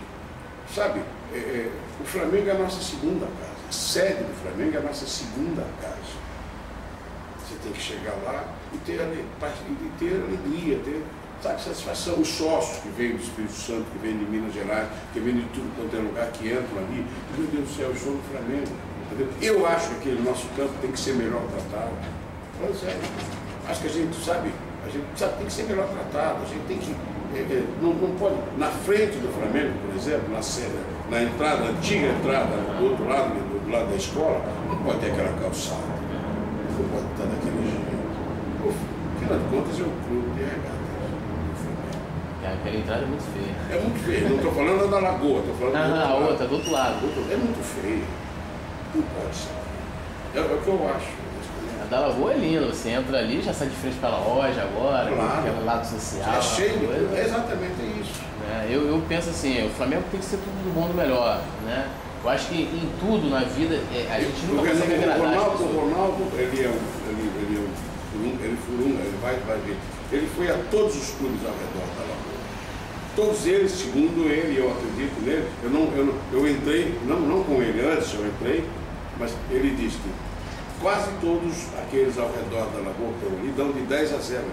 sabe, é, é, o Flamengo é a nossa segunda casa. sede do Flamengo é a nossa segunda casa. Você tem que chegar lá e ter, e ter alegria, ter sabe, satisfação. Os sócios que vêm do Espírito Santo, que vêm de Minas Gerais, que vêm de tudo quanto é lugar, que entram ali, meu Deus do céu, eu sou do Flamengo. Entendeu? Eu acho que aquele nosso campo tem que ser melhor tratado. Falando sério. Acho que a gente sabe, a gente sabe, tem que ser melhor tratado, a gente tem que. É, é, não, não pode, na frente do Flamengo, por exemplo, na, na entrada, na antiga entrada do outro lado, do, do lado da escola, não pode ter aquela calçada. Não pode estar daquele jeito. Afinal de contas, é o clube de regata. Aquela entrada é muito feia. É muito feia. Não estou falando da lagoa, estou falando ah, do a outra, do outro lado. É muito feia. Não pode ser. É, é o que eu acho. A da lagoa é linda, você entra ali, já sai de frente pela loja agora, claro. aquele lado social. É cheio, é exatamente isso. É, eu, eu penso assim, o Flamengo tem que ser tudo do bom do melhor, né? Eu acho que em tudo na vida é, a gente nunca consegue agradar. O Ronaldo, o Ronaldo ele, é um, ele, ele, é um, ele, um, ele vai, vai ver. Ele foi a todos os clubes ao redor da. Todos eles, segundo ele, eu acredito nele, eu, não, eu, eu entrei, não, não com ele antes, eu entrei, mas ele disse que quase todos aqueles ao redor da Lagoa ali dão de 10 a 0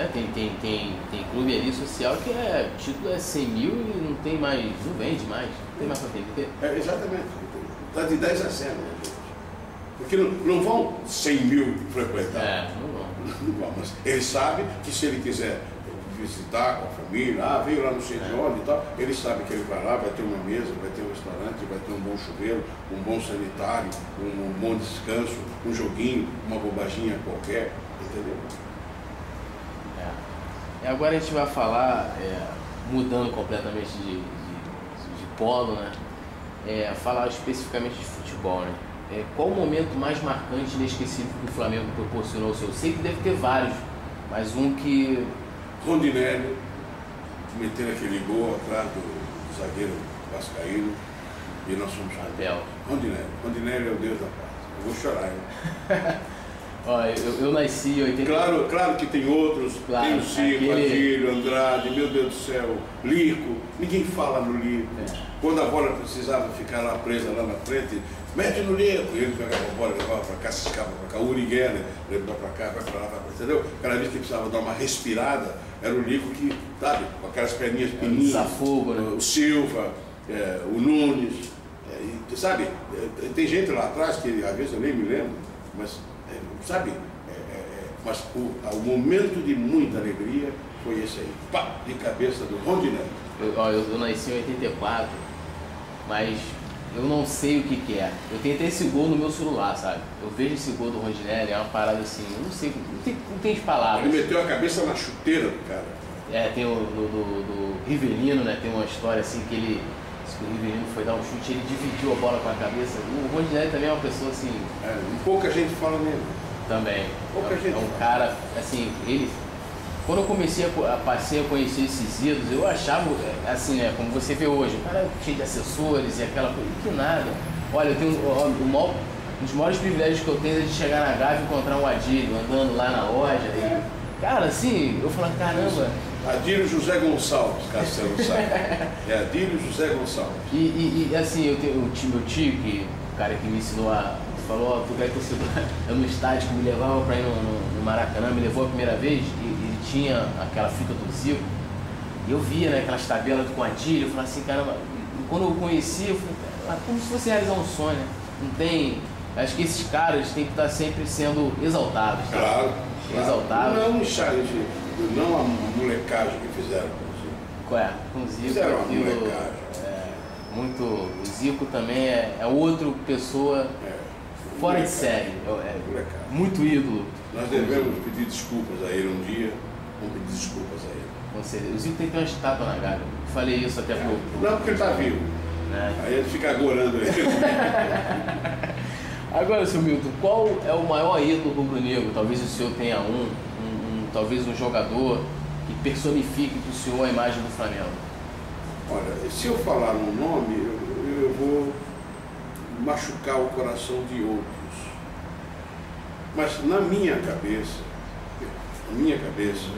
é, tem, tem, tem, tem clube ali social que é título é 100 mil e não tem mais, não vende mais, não tem mais para vender. É, exatamente, está de 10 a 0. Né, Porque não, não vão 100 mil frequentar. É, não vão. Mas ele sabe que se ele quiser visitar com a família, ah, veio lá no centro de e tal, ele sabe que ele vai lá, vai ter uma mesa, vai ter um restaurante, vai ter um bom chuveiro, um bom sanitário, um, um bom descanso, um joguinho, uma bobaginha qualquer, entendeu? É. E agora a gente vai falar, é, mudando completamente de, de, de polo, né? É, falar especificamente de futebol, né? É, qual o momento mais marcante e inesquecível que o Flamengo proporcionou ao seu? Eu sei que deve ter vários, mas um que Rondinelli, metendo aquele gol atrás do, do zagueiro Vascaíno e nós fomos Abel. Rondinelli. Rondinelli é o Deus da paz. Eu vou chorar, hein? Olha, eu, eu, nasci em 80. Claro, claro que tem outros, claro, tem o Cico, aquele... Adílio, Andrade, meu Deus do céu, Lico, ninguém fala no Lico. É. Quando a bola precisava ficar lá presa lá na frente, mete no Lico, ele pegava a bola, levava para cá, ciscava para cá, o Uriguela, levava para cá, vai para lá, vai para entendeu? Cada vez que precisava dar uma respirada, era o Lico que, sabe, com aquelas perninhas pequenininhas. Safogo, né? O Silva, é, o Nunes, é, e, sabe, é, tem gente lá atrás que às vezes eu nem me lembro, mas, é, sabe, é, é, mas o, o, momento de muita alegria foi esse aí, pá, de cabeça do Rondinelli. Eu, ó, eu, eu nasci em 84, mas eu não sei o que, que é. Eu tenho até esse gol no meu celular, sabe? Eu vejo esse gol do Rondinelli, é uma parada assim, eu não sei, não tem, não tem palavras. Ele meteu a cabeça na chuteira do cara. É, tem o do, do, do Rivelino, né? Tem uma história assim que ele. Que o Rivelino foi dar um chute, ele dividiu a bola com a cabeça. O Rondinelli também é uma pessoa assim. É, pouca gente fala nele. Também. Pouca é, gente. É um cara, assim, ele quando eu comecei a, passei a conhecer esses ídolos, eu achava, é, assim, né, como você vê hoje, o cara cheio de assessores e aquela coisa, que nada. Olha, eu tenho o, o maior, um dos maiores privilégios que eu tenho é de chegar na Gávea e encontrar um Adílio andando lá na loja. E, cara, assim, eu falo, caramba. Adílio José Gonçalves, não sabe. É Adílio José Gonçalves. E, e, e assim, eu tenho o meu tio, que, o cara que me ensinou a. Falou, ó, tu vai torcedor. Eu no estádio que me levava pra ir no, no, no Maracanã, me levou a primeira vez e, tinha aquela fita do Zico, e eu via né, aquelas tabelas do Quadilho, eu falava assim, caramba, quando eu conhecia, eu falei, ah, como se fosse realizar um sonho, né? Não tem. Acho que esses caras têm que estar sempre sendo exaltados. Tá? Claro, claro. Exaltados. Não, Charles, não a molecagem que fizeram com o Zico. É? Com o Zico. Fizeram uma molecagem. É, muito. O Zico também é, é outra pessoa é, fora de série. É, é muito ídolo. Nós devemos pedir desculpas a ele um dia Vamos pedir desculpas a ele. Com certeza. O Zico tem que ter uma estátua na Gávea. Falei isso até pro. Não, porque ele está vivo. É. Aí ele fica agorando ele. Agora, seu Milton, qual é o maior ídolo rubro-negro? Talvez o senhor tenha um, um, um, talvez um jogador que personifique para o senhor a imagem do Flamengo. Olha, se eu falar um nome, eu, eu vou machucar o coração de outros. Mas na minha cabeça, na minha cabeça,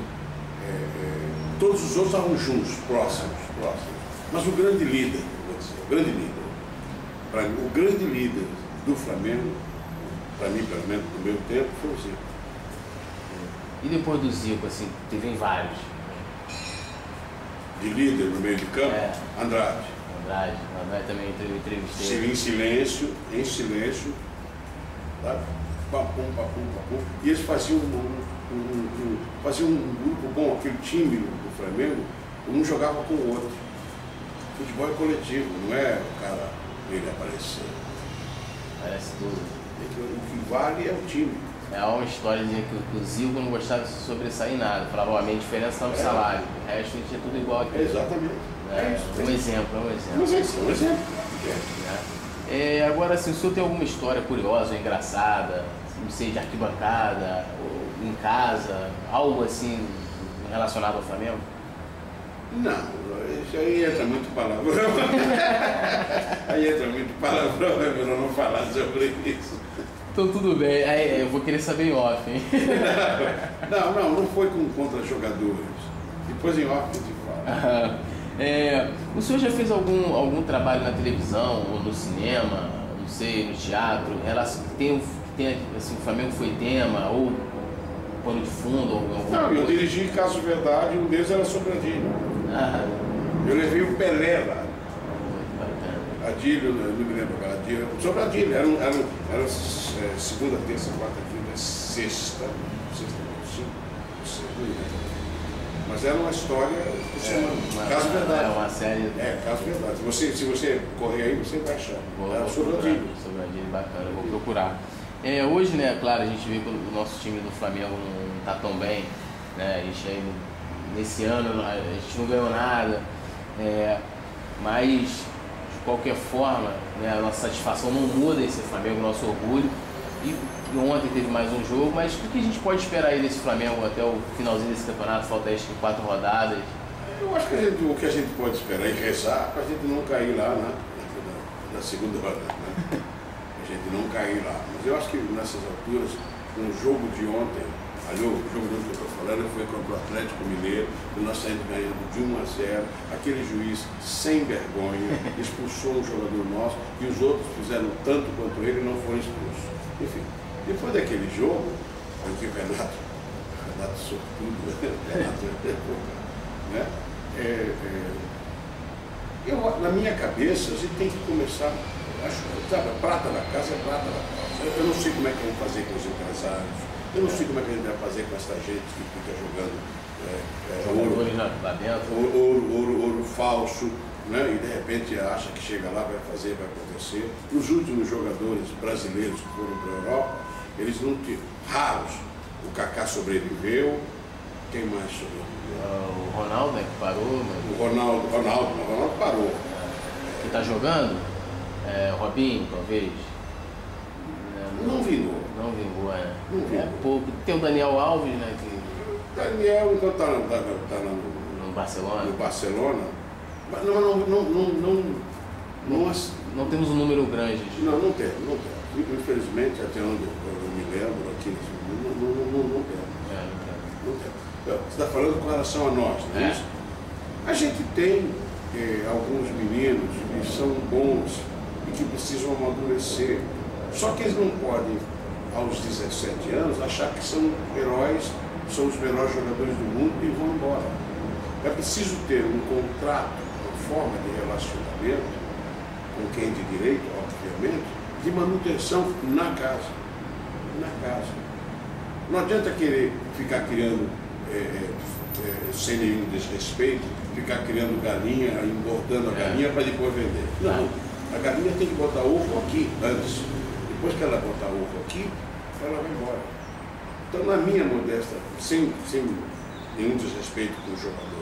é, é, todos os outros estavam juntos, próximos, próximos. Mas o grande líder, vou dizer, o grande líder, para mim, o grande líder do Flamengo, para mim, pelo menos no meu tempo, foi o Zico. E depois do Zico, assim, teve vários. De líder no meio de campo, É. Andrade. Andrade, Andrade também entrevistei. Sim, em silêncio, em silêncio, tá? papum, papum, papum. E eles faziam um, um, um- faziam um grupo bom, aquele time do Flamengo, um jogava com o outro. Futebol é coletivo, não é o cara ele aparecer. Parece tudo. É O que vale é o time. É uma história dizia que, o- Zico não gostava de sobressair nada. Falava, ó, a minha diferença tá no É. salário. O resto tinha tudo igual aqui. Exatamente. É, É isso. um exemplo, é um exemplo. Mas é isso, é um exemplo. É. né? É, agora, assim, o senhor tem alguma história curiosa engraçada, não sei, de arquibancada, ou em casa, algo assim relacionado ao Flamengo? Não, isso aí entra muito palavrão. aí entra muito palavrão, é melhor não falar sobre isso. Então tudo bem, Aí, eu vou querer saber em off, hein? Não, não, não foi com contra jogadores. Depois em off a gente fala. É, o senhor já fez algum, algum trabalho na televisão ou no cinema, não sei, no teatro, que tem, tem assim, o Flamengo foi tema, ou pano de fundo, ou alguma Não, eu dirigi Caso Verdade, um deles era Sobradinho. Ah, Eu levei o Pelé lá. Adílio, não me lembro agora, Adílio, Sobradinho, era, era, era é, segunda, terça, quarta, quinta, sexta, sexta, sexta. Mas era uma história por semana. uma- Caso Verdade. É uma série. É, caso verdade. Se você, se você correr aí, você vai achar. Vou, Era vou Sobradinho. procurar, Sobradinho, bacana, vou procurar. É, hoje, né, claro, a gente vê que o nosso time do Flamengo não está tão bem, né, a gente aí, nesse ano a gente não ganhou nada, é, mas de qualquer forma, né, a nossa satisfação não muda em ser Flamengo, nosso orgulho. E, ontem teve mais um jogo, mas o que a gente pode esperar aí desse Flamengo até o finalzinho desse campeonato? Falta acho que quatro rodadas. Eu acho que gente- o que a gente pode esperar e rezar para a gente não cair lá né, na, na segunda rodada. Né? A gente não cair lá. Mas eu acho que nessas alturas, no jogo de ontem, ali o jogo de ontem que eu estou falando foi contra o Atlético Mineiro, e nós saímos ganhando de 1 a 0. Aquele juiz sem vergonha expulsou um jogador nosso e os outros fizeram tanto quanto ele e não foram expulsos. Enfim, depois daquele jogo, em que o Renato, Renato sortudo, Renato né? É, é, eu, na minha cabeça, a gente tem que começar, acho, sabe, a prata da casa é prata da casa. Eu, eu não sei como é que vamos fazer com os empresários, eu não sei como é que a gente vai fazer com essa gente que fica jogando é, é, ouro, ouro, ouro, ouro, ouro falso, né? e de repente acha que chega lá, vai fazer, vai acontecer. Os últimos jogadores brasileiros que foram para a Europa, eles não tinham, raros. O Kaká sobreviveu, quem mais sobreviveu? Ah, O Ronaldo, né, que parou, mas O Ronaldo, Ronaldo, o Ronaldo parou. que tá jogando, é, Robinho, talvez. É, Não vingou. Não vingou, é. Não vingou. É pouco. Tem o Daniel Alves, né, que, Daniel, então está tá, tá lá no, no Barcelona. no Barcelona, mas não, não, não, não, não, não, Não temos um número grande de. não, não tem, não tem. Infelizmente, até onde eu, me lembro aqui não, não, não, não tem. É, não tem. Não tem. Você está falando com relação a nós, não é É. isso? A gente tem eh, alguns meninos que são bons que precisam amadurecer. Só que eles não podem, aos 17 anos, achar que são heróis, são os melhores jogadores do mundo e vão embora. É preciso ter um contrato, uma forma de relacionamento com quem de direito, obviamente, de manutenção na casa. Na casa. Não adianta querer ficar criando, é, é, é, sem nenhum desrespeito, ficar criando galinha, engordando a É. galinha para depois vender. Não, a galinha tem que botar ovo aqui antes. Depois que ela botar ovo aqui, ela vai embora. Então, na minha modesta, sem, sem nenhum desrespeito com os jogadores,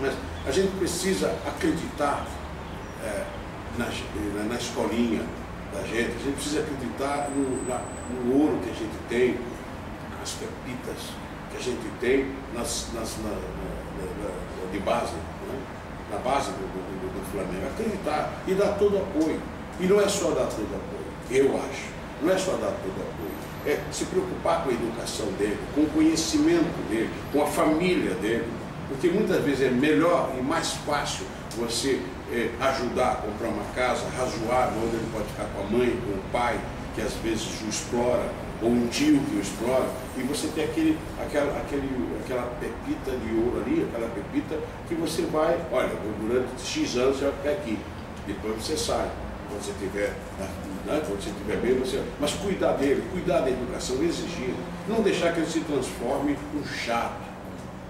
mas a gente precisa acreditar é, na, na, escolinha da gente, a gente precisa acreditar no, na- no ouro que a gente tem, as pepitas que a gente tem nas, nas, na, na- na- de base, né? na base do- do Flamengo. Acreditar e dar todo apoio. E não é só dar todo apoio, eu acho. Não é só dar todo apoio. É se preocupar com a educação dele, com o conhecimento dele, com a família dele. Porque muitas vezes é melhor e mais fácil você é, ajudar a comprar uma casa razoável, onde ele pode ficar com a mãe, com o pai, que às vezes o explora, ou um tio que o explora, e você tem aquele, aquela, aquele, aquela pepita de ouro ali, aquela pepita que você vai, olha, durante X anos você vai ficar aqui, depois você sai. Quando você tiver, né, quando você tiver bem, você. Mas cuidar dele, cuidar da educação, exigir. Não deixar que ele se transforme num chato.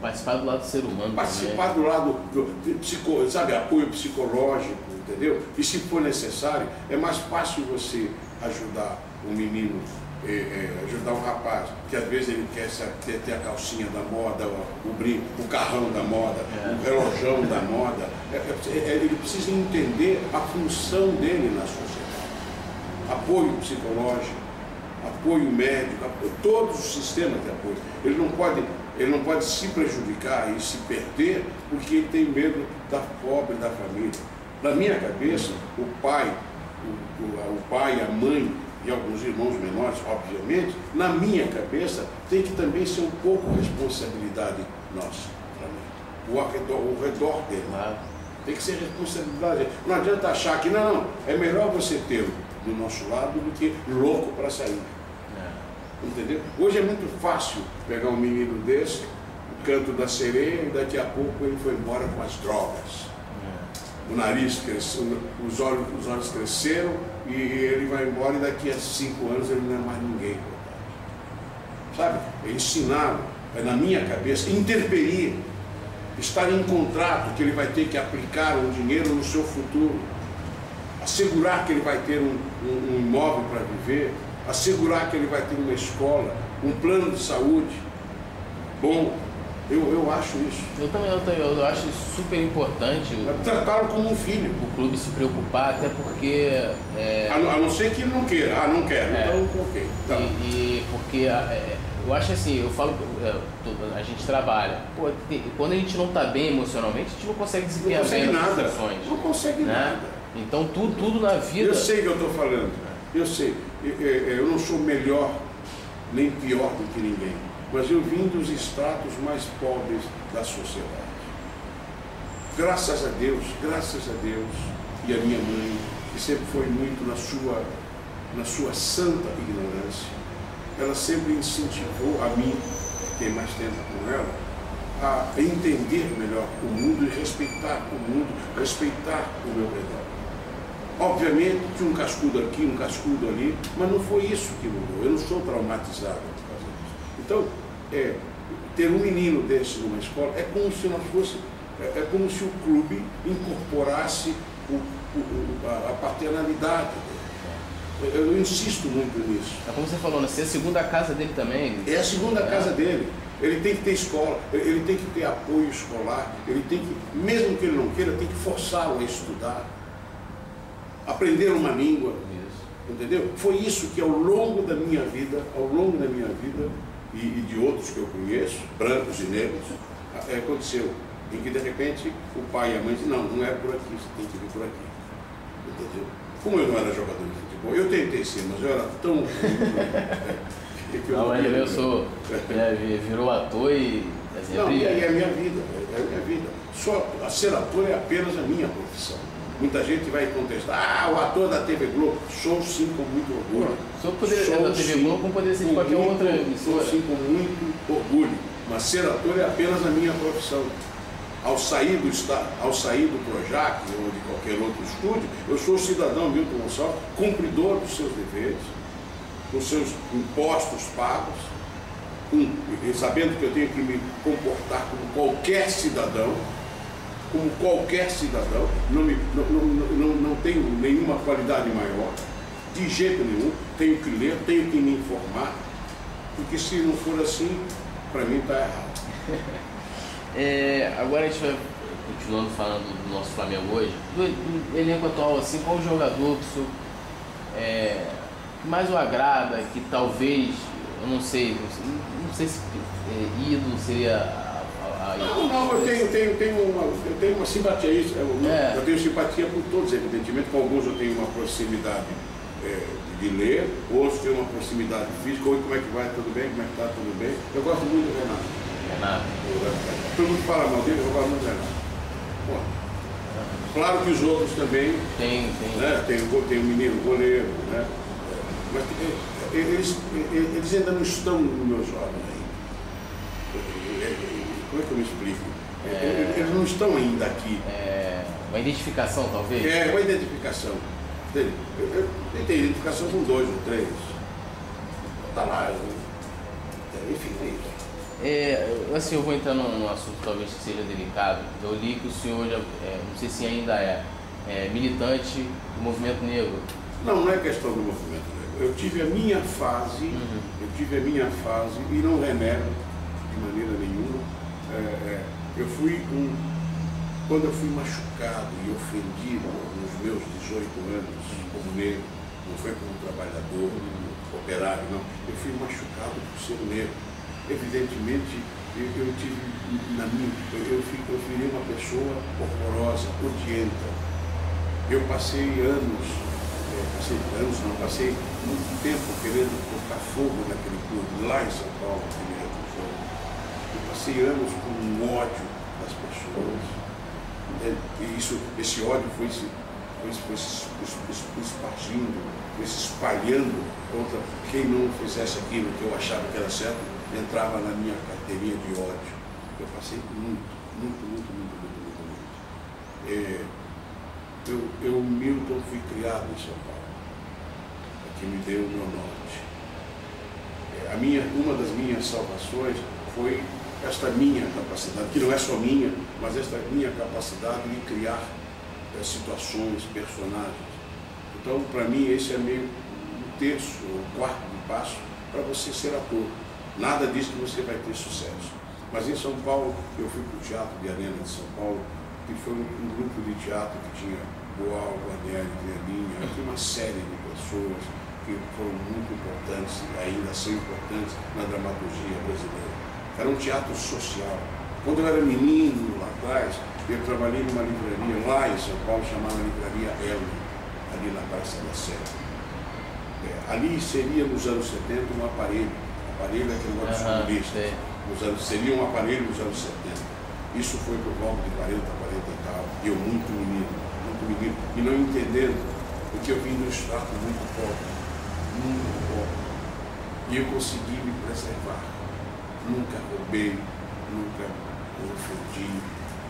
Participar do lado do ser humano. Participar também. do lado do, psico, sabe, apoio psicológico, entendeu? E se for necessário, é mais fácil você ajudar um menino é, é, ajudar um rapaz que às vezes ele quer ter, ter a calcinha da moda, o, o brinco, o carrão da moda, é. o relojão da moda. É, é, ele precisa entender a função dele na sociedade. Apoio psicológico, apoio médico, apoio, todos os sistemas de apoio. Ele não pode, ele não pode se prejudicar e se perder porque ele tem medo da pobre da família. Na minha cabeça, o pai, o, o, o pai, a mãe, e alguns irmãos menores, obviamente, na minha cabeça, tem que também ser um pouco responsabilidade nossa, o redor, o redor dele. Tem que ser responsabilidade. Não adianta achar que, não, não, é melhor você ter do nosso lado do que louco para sair. É. Entendeu? Hoje é muito fácil pegar um menino desse, o canto da sereia, e daqui a pouco ele foi embora com as drogas. É. O nariz cresceu, os olhos, os olhos cresceram, e ele vai embora e daqui a cinco anos ele não é mais ninguém. Sabe? É ensiná-lo, é na minha cabeça, interferir, estar em contrato que ele vai ter que aplicar um dinheiro no seu futuro, assegurar que ele vai ter um, um, um imóvel para viver, assegurar que ele vai ter uma escola, um plano de saúde bom, eu, eu acho isso. Eu também, eu, também, eu acho super importante. Tratá-lo como um filho. O clube se preocupar, até porque. É... A, a, não ser que ele não queira. Ah, não quero. É. Então, ok. Tá. E, e, porque é, eu acho assim, eu falo, é, a gente trabalha. Pô, quando a gente não está bem emocionalmente, a gente não consegue desempenhar não consegue bem nada. as funções. Não consegue né? nada. Então tudo, tudo na vida. Eu sei que eu estou falando. Eu sei. Eu, eu não sou melhor nem pior do que ninguém mas eu vim dos estratos mais pobres da sociedade. Graças a Deus, graças a Deus, e a minha mãe, que sempre foi muito na sua, na sua santa ignorância, ela sempre incentivou a mim, tem mais tempo com ela, a entender melhor o mundo e respeitar o mundo, respeitar o meu redor. Obviamente que um cascudo aqui, um cascudo ali, mas não foi isso que mudou. Eu não sou traumatizado por causa disso. Então, é, ter um menino desse numa escola é como se nós fosse, é, é como se o clube incorporasse o, o, a, a, paternalidade. Eu, eu, insisto muito nisso. É como você falou, né? Ser a segunda casa dele também. É a segunda é. casa dele. Ele tem que ter escola, ele tem que ter apoio escolar, ele tem que, mesmo que ele não queira, tem que forçá-lo a estudar, aprender uma língua. Isso. Entendeu? Foi isso que ao longo da minha vida, ao longo da minha vida, e, e de outros que eu conheço, brancos e negros, é, aconteceu. Em que de repente o pai e a mãe dizem, não, não é por aqui, você tem que vir por aqui. Entendeu? Como eu não era jogador de futebol, eu tentei ser, mas eu era tão ruim. eu não, mas eu sou. É, virou ator e. É não, e é a minha vida, é a minha vida. Só, a ser ator é apenas a minha profissão. Muita gente vai contestar, ah, o ator da TV Globo. Sou sim com muito orgulho. Sou poderia ser da TV Globo, como poderia ser de qualquer muito, outra emissora. Sou sim com muito orgulho. Mas ser ator é apenas a minha profissão. Ao sair do, ao sair do Projac ou de qualquer outro estúdio, eu sou cidadão Milton Gonçalves, cumpridor dos seus deveres, dos seus impostos pagos, com, sabendo que eu tenho que me comportar como qualquer cidadão, como qualquer cidadão, não, me, não, não, não, tenho nenhuma qualidade maior, de jeito nenhum, tenho que ler, tenho que me informar, porque se não for assim, para mim está errado. é, agora a gente vai continuando falando do nosso Flamengo hoje, do, do elenco atual, assim, qual jogador que o senhor é, mais o agrada, que talvez, eu não sei, não sei, não sei se é, ídolo seria não, não, eu tenho, tenho, tenho, uma, eu tenho uma simpatia, eu, é. eu tenho simpatia por todos, evidentemente, com alguns eu tenho uma proximidade é, de ler, outros tenho uma proximidade física, oi, como é que vai, tudo bem, como é que está, tudo bem. Eu gosto muito do Renato. Renato. todo mundo fala mal dele, eu gosto muito do Renato. Bom, Claro que os outros também. Tem, tem. Né? Tem, o- tem o menino goleiro, né? Mas eh, eles, eles ainda não estão nos meus olhos ainda. Como é que eu me explico? É. Eles não estão ainda aqui. É, uma identificação, talvez? É uma identificação. Eu, eu, eu tenho identificação com dois ou três. Tá lá. eu- enfim, é isso. É, assim, eu vou entrar num, num assunto talvez que seja delicado. Eu li que o senhor, já, é, não sei se ainda é, é, militante do movimento negro. Não, não é questão do movimento negro. Eu tive a minha fase, Uhum. eu tive a minha fase, e não renego de maneira nenhuma. É, é, eu fui um. Quando eu fui machucado e ofendido nos meus 18 anos como negro, não foi como trabalhador, como operário, não. Eu fui machucado por ser negro. Evidentemente, eu, eu tive na minha. Eu, eu, eu virei uma pessoa horrorosa, odienta. Eu passei anos, eh, passei anos, não, passei muito tempo querendo tocar fogo naquele clube, lá em São Paulo, naquele anos com ódio das pessoas. né? E isso, esse ódio foi se, foi, foi foi se espalhando contra quem não fizesse aquilo que eu achava que era certo, entrava na minha carteirinha de ódio. Eu passei muito, muito, muito, muito, muito, muito, muito. É, eu, eu, Milton, fui criado em São Paulo. Aqui me deu o meu norte. É, A minha, uma das minhas salvações foi esta minha capacidade, que não é só minha, mas esta minha capacidade de criar eh, situações, personagens. Então, para mim, esse é meio um terço, um quarto de passo para você ser ator. Nada diz que você vai ter sucesso. Mas em São Paulo, eu fui para o Teatro de Arena de São Paulo, que foi um, grupo de teatro que tinha Boal, Guarnieri, tinha uma série de pessoas que foram muito importantes, ainda são importantes na dramaturgia brasileira. Era um teatro social. Quando eu era menino lá atrás, eu trabalhei numa livraria lá em São Paulo, chamada Livraria Elmer, ali na Praça da Sé. É, ali seria nos anos 70 um aparelho, aparelho é aquele negócio Aham, comunista. sei. Nos anos, seria um aparelho nos anos 70. Isso foi por volta de 40, 40 e tal. Eu muito menino, muito menino, e não entendendo, porque eu vim de um extrato muito pobre, muito pobre. E eu consegui me preservar. Nunca roubei, nunca ofendi,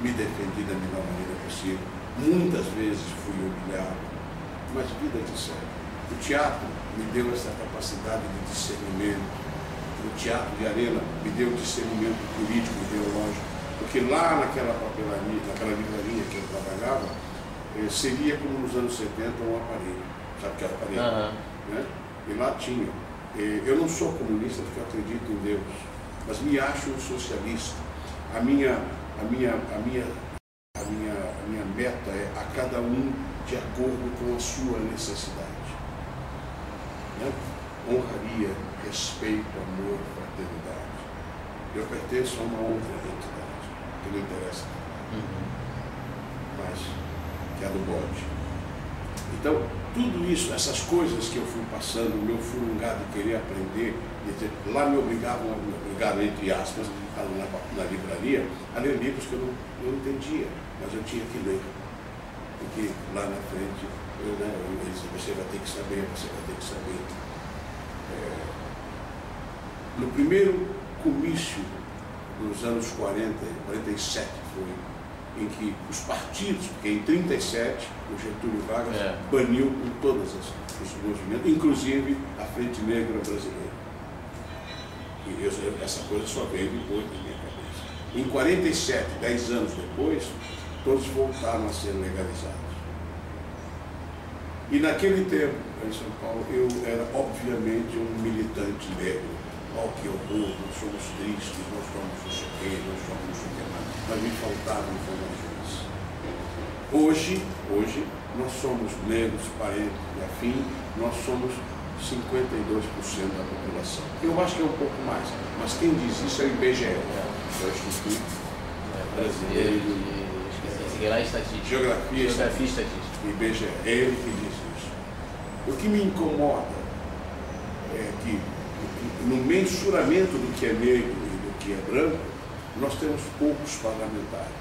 me defendi da melhor maneira possível. Muitas vezes fui humilhado, mas vida que segue. O teatro me deu essa capacidade de discernimento. O teatro de arena me deu discernimento político, ideológico. Porque lá naquela papelaria, naquela livraria que eu trabalhava, eh, seria como nos anos 70 um aparelho. Sabe que era aparelho? Aham. né? E lá tinha. Eh, Eu não sou comunista porque eu acredito em Deus, mas me acho um socialista. A minha, a minha, a minha, a minha, a minha meta é a cada um de acordo com a sua necessidade. Né? Honraria, respeito, amor, fraternidade. Eu pertenço a uma outra entidade, que não interessa Uhum. mais, que é a do bode. Então, tudo isso, essas coisas que eu fui passando, o meu furungado de querer aprender, lá me obrigavam, me obrigaram, entre aspas, na, na livraria, a ler livros que eu não, eu não entendia, mas eu tinha que ler. Porque lá na frente, eu, né, eu, diziam, você vai ter que saber, você vai ter que saber. É, no primeiro comício dos anos 40, 47 foi, em que os partidos, porque em 37 o Getúlio Vargas É. baniu com todos os movimentos, inclusive a Frente Negra Brasileira. E eu- essa coisa só veio depois da minha cabeça. Em 47, 10 anos depois, todos voltaram a ser legalizados. E naquele tempo, em São Paulo, eu era obviamente um militante negro. Oh, que horror, nós somos tristes, nós somos não sei o quê, nós somos não sei o que. Mas me faltavam informações. Hoje, hoje, nós somos negros, parentes e afim, nós somos 52% da população. Eu acho que é um pouco mais, mas quem diz isso é o IBGE, né? é o Instituto É, brasileiro de. Estatística. Geografia, Geografia e estatística. IBGE, é ele que diz isso. O que me incomoda é que, no mensuramento do que é negro e do que é branco, nós temos poucos parlamentares.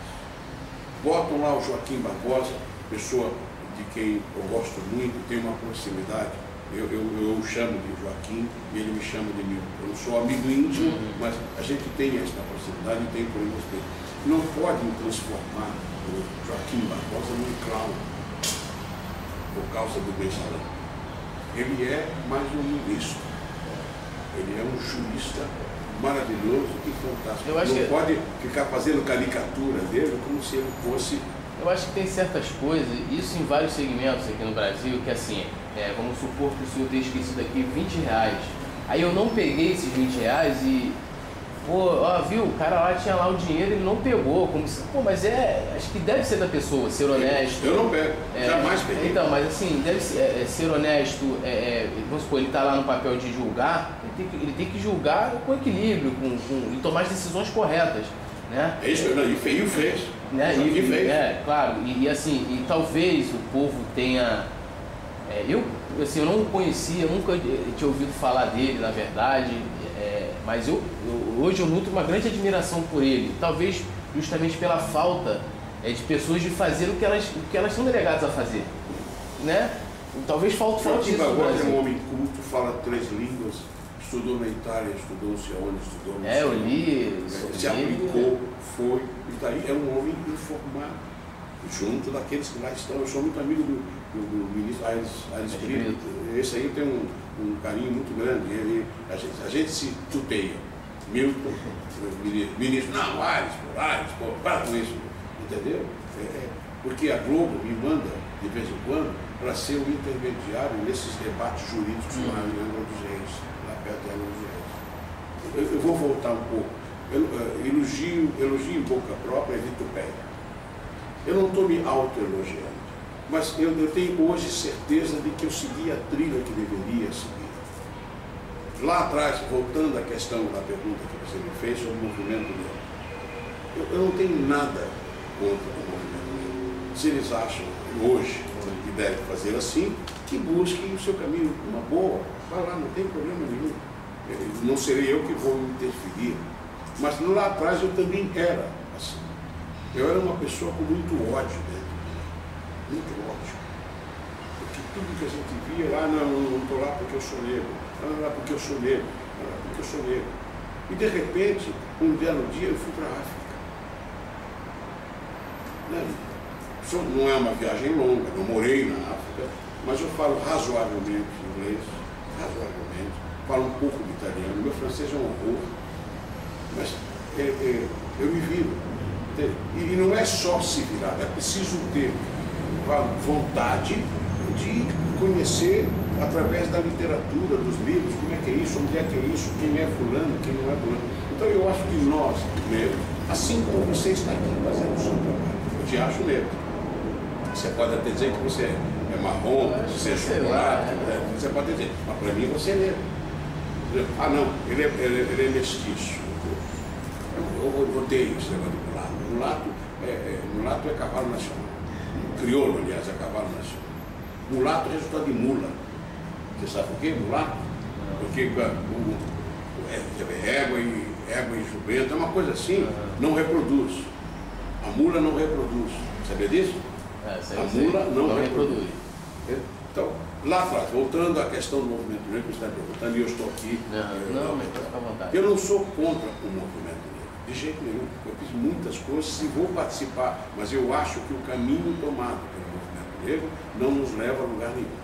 botam lá o Joaquim Barbosa, pessoa de quem eu gosto muito, tenho uma proximidade. Eu, eu, eu o chamo de Joaquim e ele me chama de Milton. Eu não sou amigo íntimo, Uhum. mas a gente tem essa proximidade e tem por respeito. Não podem transformar o Joaquim Barbosa num clown por causa do mensalão. Ele é mais um ministro. Ele é um jurista maravilhoso e fantástico. Eu acho não que- pode ficar fazendo caricatura dele como se ele fosse Eu acho que tem certas coisas, isso em vários segmentos aqui no Brasil, que assim, é, vamos supor que o senhor tenha esquecido aqui 20 reais. Aí eu não peguei esses 20 reais e. Pô, ó, viu, o cara lá tinha lá o dinheiro e ele não pegou. Como se, pô, mas é. Acho que deve ser da pessoa, ser honesto. Eu não pego, É, jamais peguei. Então, mas assim, deve ser, é, é, ser honesto, é, é, vamos supor, ele está lá no papel de julgar, tem que, ele tem que julgar com equilíbrio com, com- e tomar as decisões corretas. Né? É isso, não, e feio fez. né? Joaquim E, fez. é, claro, e, e assim, e talvez o povo tenha. é, eu, assim, eu não conhecia, nunca eh, tinha ouvido falar dele, na verdade, é, mas eu, eu- hoje eu nutro uma grande admiração por ele, talvez justamente pela falta é, de pessoas de fazer o que elas, o que elas são delegadas a fazer. Né? Talvez falte, falte Joaquim isso no Barbosa é um homem culto, fala três línguas, estudou na Itália, estudou não sei onde, estudou não É, sei eu onde. li É, sobre se aplicou, foi, e daí é um homem informado, junto daqueles que lá estão. Eu sou muito amigo do, do, do ministro Aires, Aires Brito. Esse aí tem um, um carinho muito grande. Ele, a, gente, a gente se tuteia. Milton, ministro, não, Aires, pô, Aires, pô, para com isso. Entendeu? É, é, porque a Globo me manda, de vez em quando, para ser o intermediário nesses debates jurídicos Hum. lá em Angra dos Reis, lá perto de Angra dos Reis. Eu, eu vou voltar um pouco. Eu, eh, elogio, elogio em boca própria é vitupeia. Eu não estou me autoelogiando, mas eu, eu tenho hoje certeza de que eu segui a trilha que deveria seguir. Lá atrás, voltando à questão da pergunta que você me fez sobre o movimento negro, eu, eu não tenho nada contra o movimento negro. Se eles acham hoje que devem fazer assim, que busquem o seu caminho, uma boa, vai lá, não tem problema nenhum. Eh, Não serei eu que vou interferir. Mas lá atrás eu também era assim. Eu era uma pessoa com muito ódio dentro de mim. Muito ódio. Porque tudo que a gente via lá, não, eu não estou lá porque eu sou negro, não, não, lá porque eu sou negro, não, lá porque eu sou negro. E de repente, um belo dia eu fui para a África. Né? Isso Não é uma viagem longa, não morei na África, mas eu falo razoavelmente inglês, razoavelmente, falo um pouco de italiano, meu francês é um horror, mas é, é, eu me viro. entende? E, não é só se virar, é preciso ter vontade de conhecer através da literatura, dos livros, como é que é isso, onde é que é isso, quem é fulano, quem não é fulano. Então eu acho que nós, negros, assim como você está aqui fazendo o seu trabalho, eu te acho negro. Você pode até dizer que você é marrom, que você é chocolate, lá. né? você pode dizer, mas para mim você é negro. Ah não, ele é, ele, é- ele é mestiço. Eu, eu, eu odeio esse negócio de mulato. Mulato é, é, mulato é cavalo nacional. Crioulo, aliás, é cavalo nacional. Mulato é resultado de mula. Você sabe por quê? Mulato? Porque ah, o, é, égua, e, égua e jumento é uma coisa assim, não reproduz. A mula não reproduz. Sabia disso? É, A mula não reproduz. Então, lá atrás, voltando à questão do movimento negro, que você está perguntando, e eu estou aqui. Não, eh, não, à vontade. eu não sou contra o movimento negro, de jeito nenhum. Eu fiz muitas coisas e vou participar, mas eu acho que o caminho tomado pelo movimento negro não nos leva a lugar nenhum.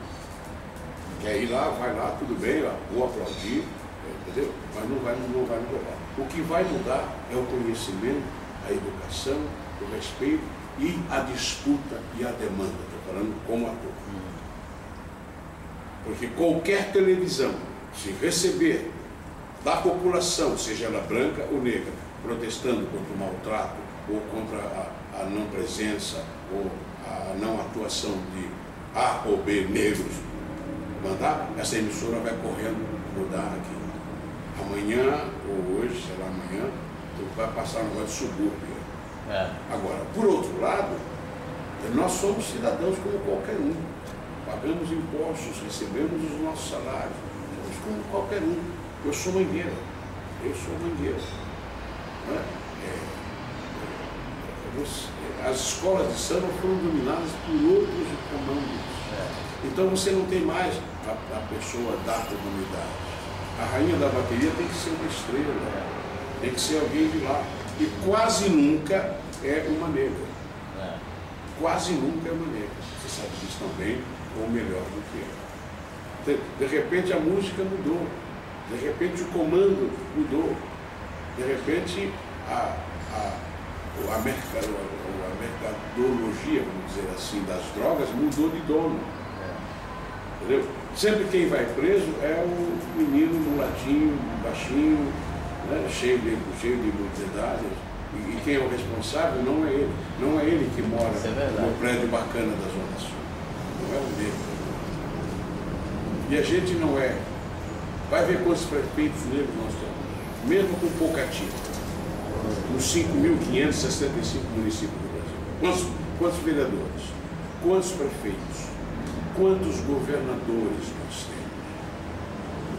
Quer ir lá, vai lá, tudo bem, vou aplaudir, entendeu? Mas não vai, não vai mudar. O que vai mudar é o conhecimento, a educação, o respeito e a disputa e a demanda. Estou falando como ator. Porque qualquer televisão, se receber da população, seja ela branca ou negra, protestando contra o maltrato ou contra a, a não presença ou a não atuação de A ou B negros, mandar, essa emissora vai correndo mudar aqui. Amanhã, ou hoje, será amanhã, vai passar um negócio de subúrbio. É. Agora, por outro lado, nós somos cidadãos como qualquer um. Pagamos impostos, recebemos os nossos salários. Somos como qualquer um. Eu sou mangueira. Eu sou mangueira. Né? É, as escolas de samba foram dominadas por outros comandos. É. Então você não tem mais a, a pessoa da comunidade. A rainha da bateria tem que ser uma estrela, tem que ser alguém de lá. E quase nunca é uma negra. É. Quase nunca é uma negra. Você sabe disso também, ou melhor do que é. De, repente a música mudou. De repente o comando mudou. De repente a, a, a, merca- a mercadologia, vamos dizer assim, das drogas mudou de dono. Entendeu? Sempre quem vai preso é o menino mulatinho, baixinho, né, cheio, de, cheio de medalhas. E, e quem é o responsável não é ele. Não é ele que mora é no prédio bacana da Zona Sul. É o negro. E a gente não é. Vai ver quantos prefeitos negros nós temos. Mesmo com pouca tinta. Nos 5.565 municípios do Brasil. Quantos, quantos vereadores? Quantos prefeitos? Quantos governadores nós temos?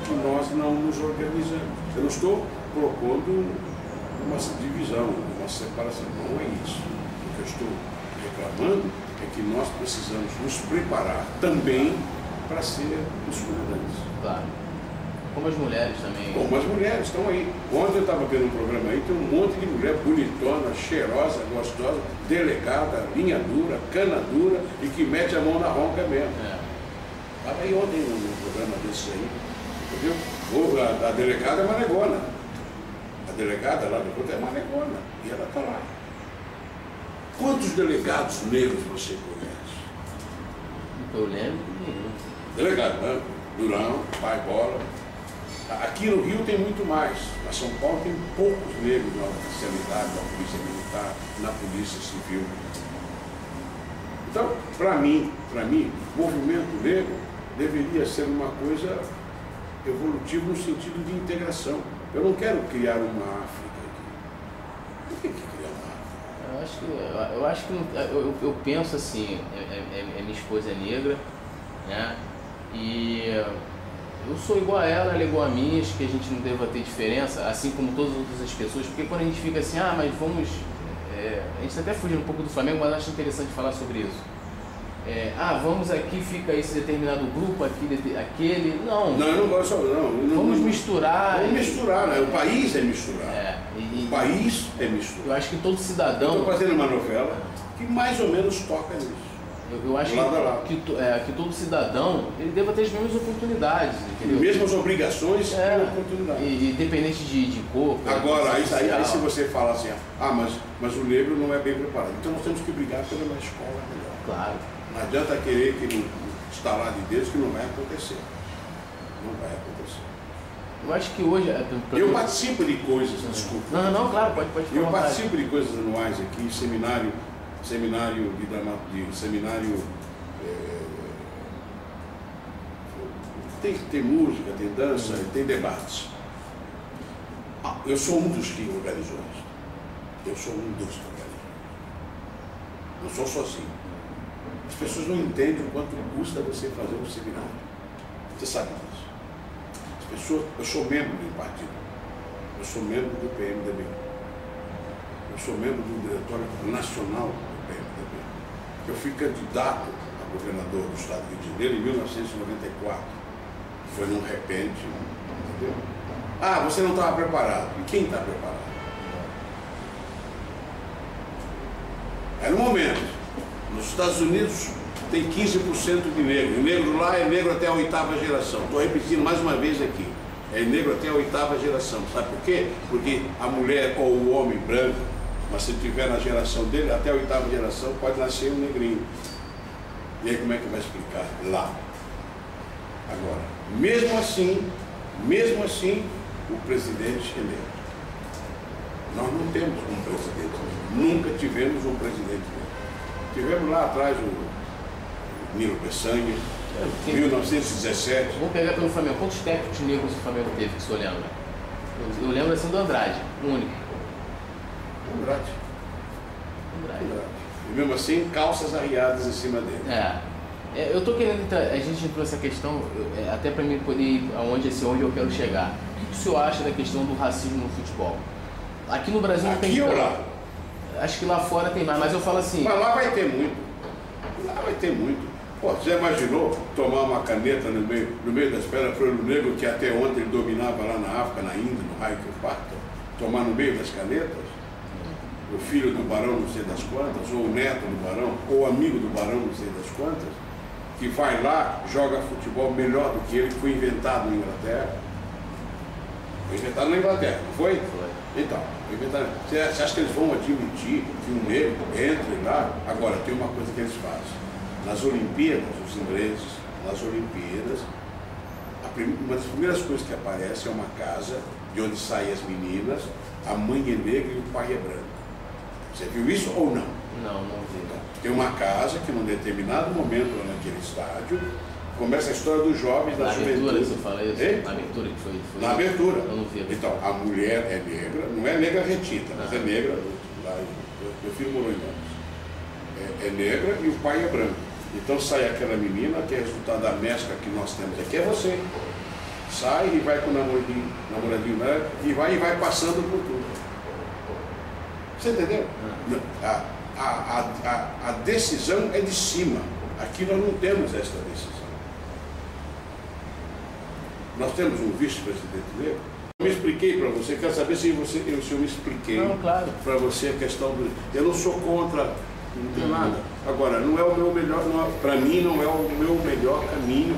Que nós não nos organizamos. Eu não estou propondo uma divisão, uma separação. Não é isso. O que eu estou reclamando que nós precisamos nos preparar também para ser os comandantes. Claro. Como as mulheres também. Bom, mas mulheres estão aí. Ontem eu estava vendo um programa aí, tem um monte de mulher bonitona, cheirosa, gostosa, delegada, linha dura, cana dura e que mete a mão na ronca mesmo. É. Estava aí ontem num num programa desse aí, entendeu? Ou a, a delegada é uma negona. A delegada lá do Porto é uma negona. E ela está lá. Quantos delegados negros você conhece? Eu lembro nenhum. Delegado, né? Durão, Pai Bola. Aqui no Rio tem muito mais. Na São Paulo tem poucos negros na oficialidade, na polícia militar, na polícia civil. Então, para mim, para mim, movimento negro deveria ser uma coisa evolutiva no sentido de integração. Eu não quero criar uma África aqui. Por que, que? Eu acho que, eu acho que eu, eu- penso assim, é, é- é minha esposa é negra, né? E eu sou igual a ela, ela é igual a mim, acho que a gente não deva ter diferença, assim como todas as outras pessoas, porque quando a gente fica assim, ah, mas vamos. é, a gente tá até fugindo um pouco do Flamengo, mas acho interessante falar sobre isso. É, ah, vamos aqui, fica esse determinado grupo, aqui, aquele. Não, Não, eu não gosto, não. não vamos misturar. Vamos e- misturar, né? O país é misturar. É, e- O país é misturar. eu acho que todo cidadão. estou fazendo uma novela que mais ou menos toca nisso. Eu, eu acho Lado que, que, é, que todo cidadão ele deva ter as mesmas oportunidades, E entendeu? mesmas obrigações É, e oportunidades. e, independente de, de cor. Agora, aí, aí, aí se você fala assim, ah, mas, mas o negro não é bem preparado. Então nós temos que brigar pela escola melhor. Claro. Não adianta querer que não estalar de dedos que não vai acontecer. Não vai acontecer. Eu acho que hoje. é, Eu participo de coisas, desculpa. Não, não, claro, pode, pode Eu participo de coisas anuais aqui, seminário, seminário de, drama, de seminário. eh, tem, tem música, tem dança, tem debates. Ah, eu sou um dos que organizou isso. Eu sou um dos que organizou. Não sou sozinho. As pessoas não entendem o quanto custa você fazer um seminário. Você sabe disso. As pessoas, eu sou membro de um partido. Eu sou membro do PMDB. Eu sou membro do Diretório Nacional do PMDB. Eu fui candidato a governador do estado do Rio de Janeiro em 1994. Foi num repente, entendeu? Ah, você não estava preparado. E quem está preparado? Era um momento. Nos Estados Unidos tem 15% de negro. O negro lá é negro até a oitava geração. Estou repetindo mais uma vez aqui. É negro até a oitava geração. Sabe por quê? Porque a mulher ou o homem branco, mas se tiver na geração dele, até a oitava geração, pode nascer um negrinho. E aí como é que vai explicar? Lá. Agora, mesmo assim, mesmo assim, o presidente é negro. Nós não temos um presidente negro. Nunca tivemos um presidente negro. Tivemos lá atrás o Nilo Peçanha, Tem- 1917. Vamos pegar pelo Flamengo. Quantos técnicos negros o Flamengo teve que o senhor lembra? Eu, eu lembro assim do Andrade, o único. Andrade. Andrade. Andrade. E mesmo assim, calças arriadas em cima dele. É. É, eu tô querendo entrar, a gente entrou essa questão, eu- é, até para mim poder ir aonde, assim, onde eu quero chegar. O que, o senhor acha da questão do racismo no futebol? Aqui no Brasil não tem Aqui ou lá? Acho que lá fora tem mais, mas eu falo assim. Mas lá vai ter muito. Lá vai ter muito. Pô, você imaginou tomar uma caneta no meio, no meio das pernas para o negro que até ontem ele dominava lá na África, na Índia, no raio que eu parto? Tomar no meio das canetas? O filho do barão, não sei das quantas, ou o neto do barão, ou amigo do barão, não sei das quantas, que vai lá, joga futebol melhor do que ele, que foi inventado na Inglaterra. Foi inventado na Inglaterra, não foi? Foi. Então. Você acha que eles vão admitir que um negro entre lá? Agora, tem uma coisa que eles fazem. Nas Olimpíadas, os ingleses, nas Olimpíadas, prim- uma das primeiras coisas que aparece é uma casa de onde saem as meninas, a mãe é negra e o pai é branco. Você viu isso ou não? Não, não vi. Então, tem uma casa que num determinado momento naquele estádio começa a história dos jovens Na da abertura juventude. você fala isso? Na abertura que foi. foi Na abertura. Eu não vi. a abertura. Então, a mulher é negra, não é negra retita, mas é negra. Lá, meu- filho morou em Londres. É, é negra e o pai é branco. Então sai aquela menina que é resultado da mescla que nós temos aqui, é você. Sai e vai com o namoradinho, namoradinho né? e vai e vai passando por tudo. Você entendeu? A, a, a, a decisão é de cima. Aqui nós não temos esta decisão. Nós temos um vice-presidente negro. Eu me expliquei para você, quero saber se, você, eu, se eu me expliquei claro. para você a questão do. Eu não sou contra, não tem nada. Agora, não é o meu melhor, para mim não é o meu melhor caminho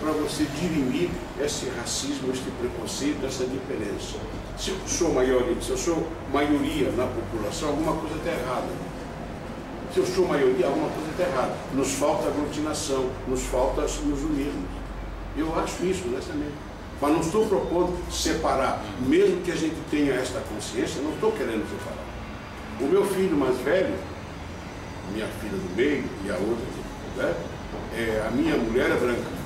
para você dirimir esse racismo, este preconceito, essa diferença. Se eu sou maioria, se eu sou maioria na população, alguma coisa está errada. Se eu sou maioria, alguma coisa está errada. Nos falta aglutinação, nos falta nos unirmos. Eu acho isso, honestamente. Mas não estou propondo separar, mesmo que a gente tenha esta consciência, não estou querendo separar. O meu filho mais velho, minha filha do meio e a outra, né, é, a minha mulher é branca.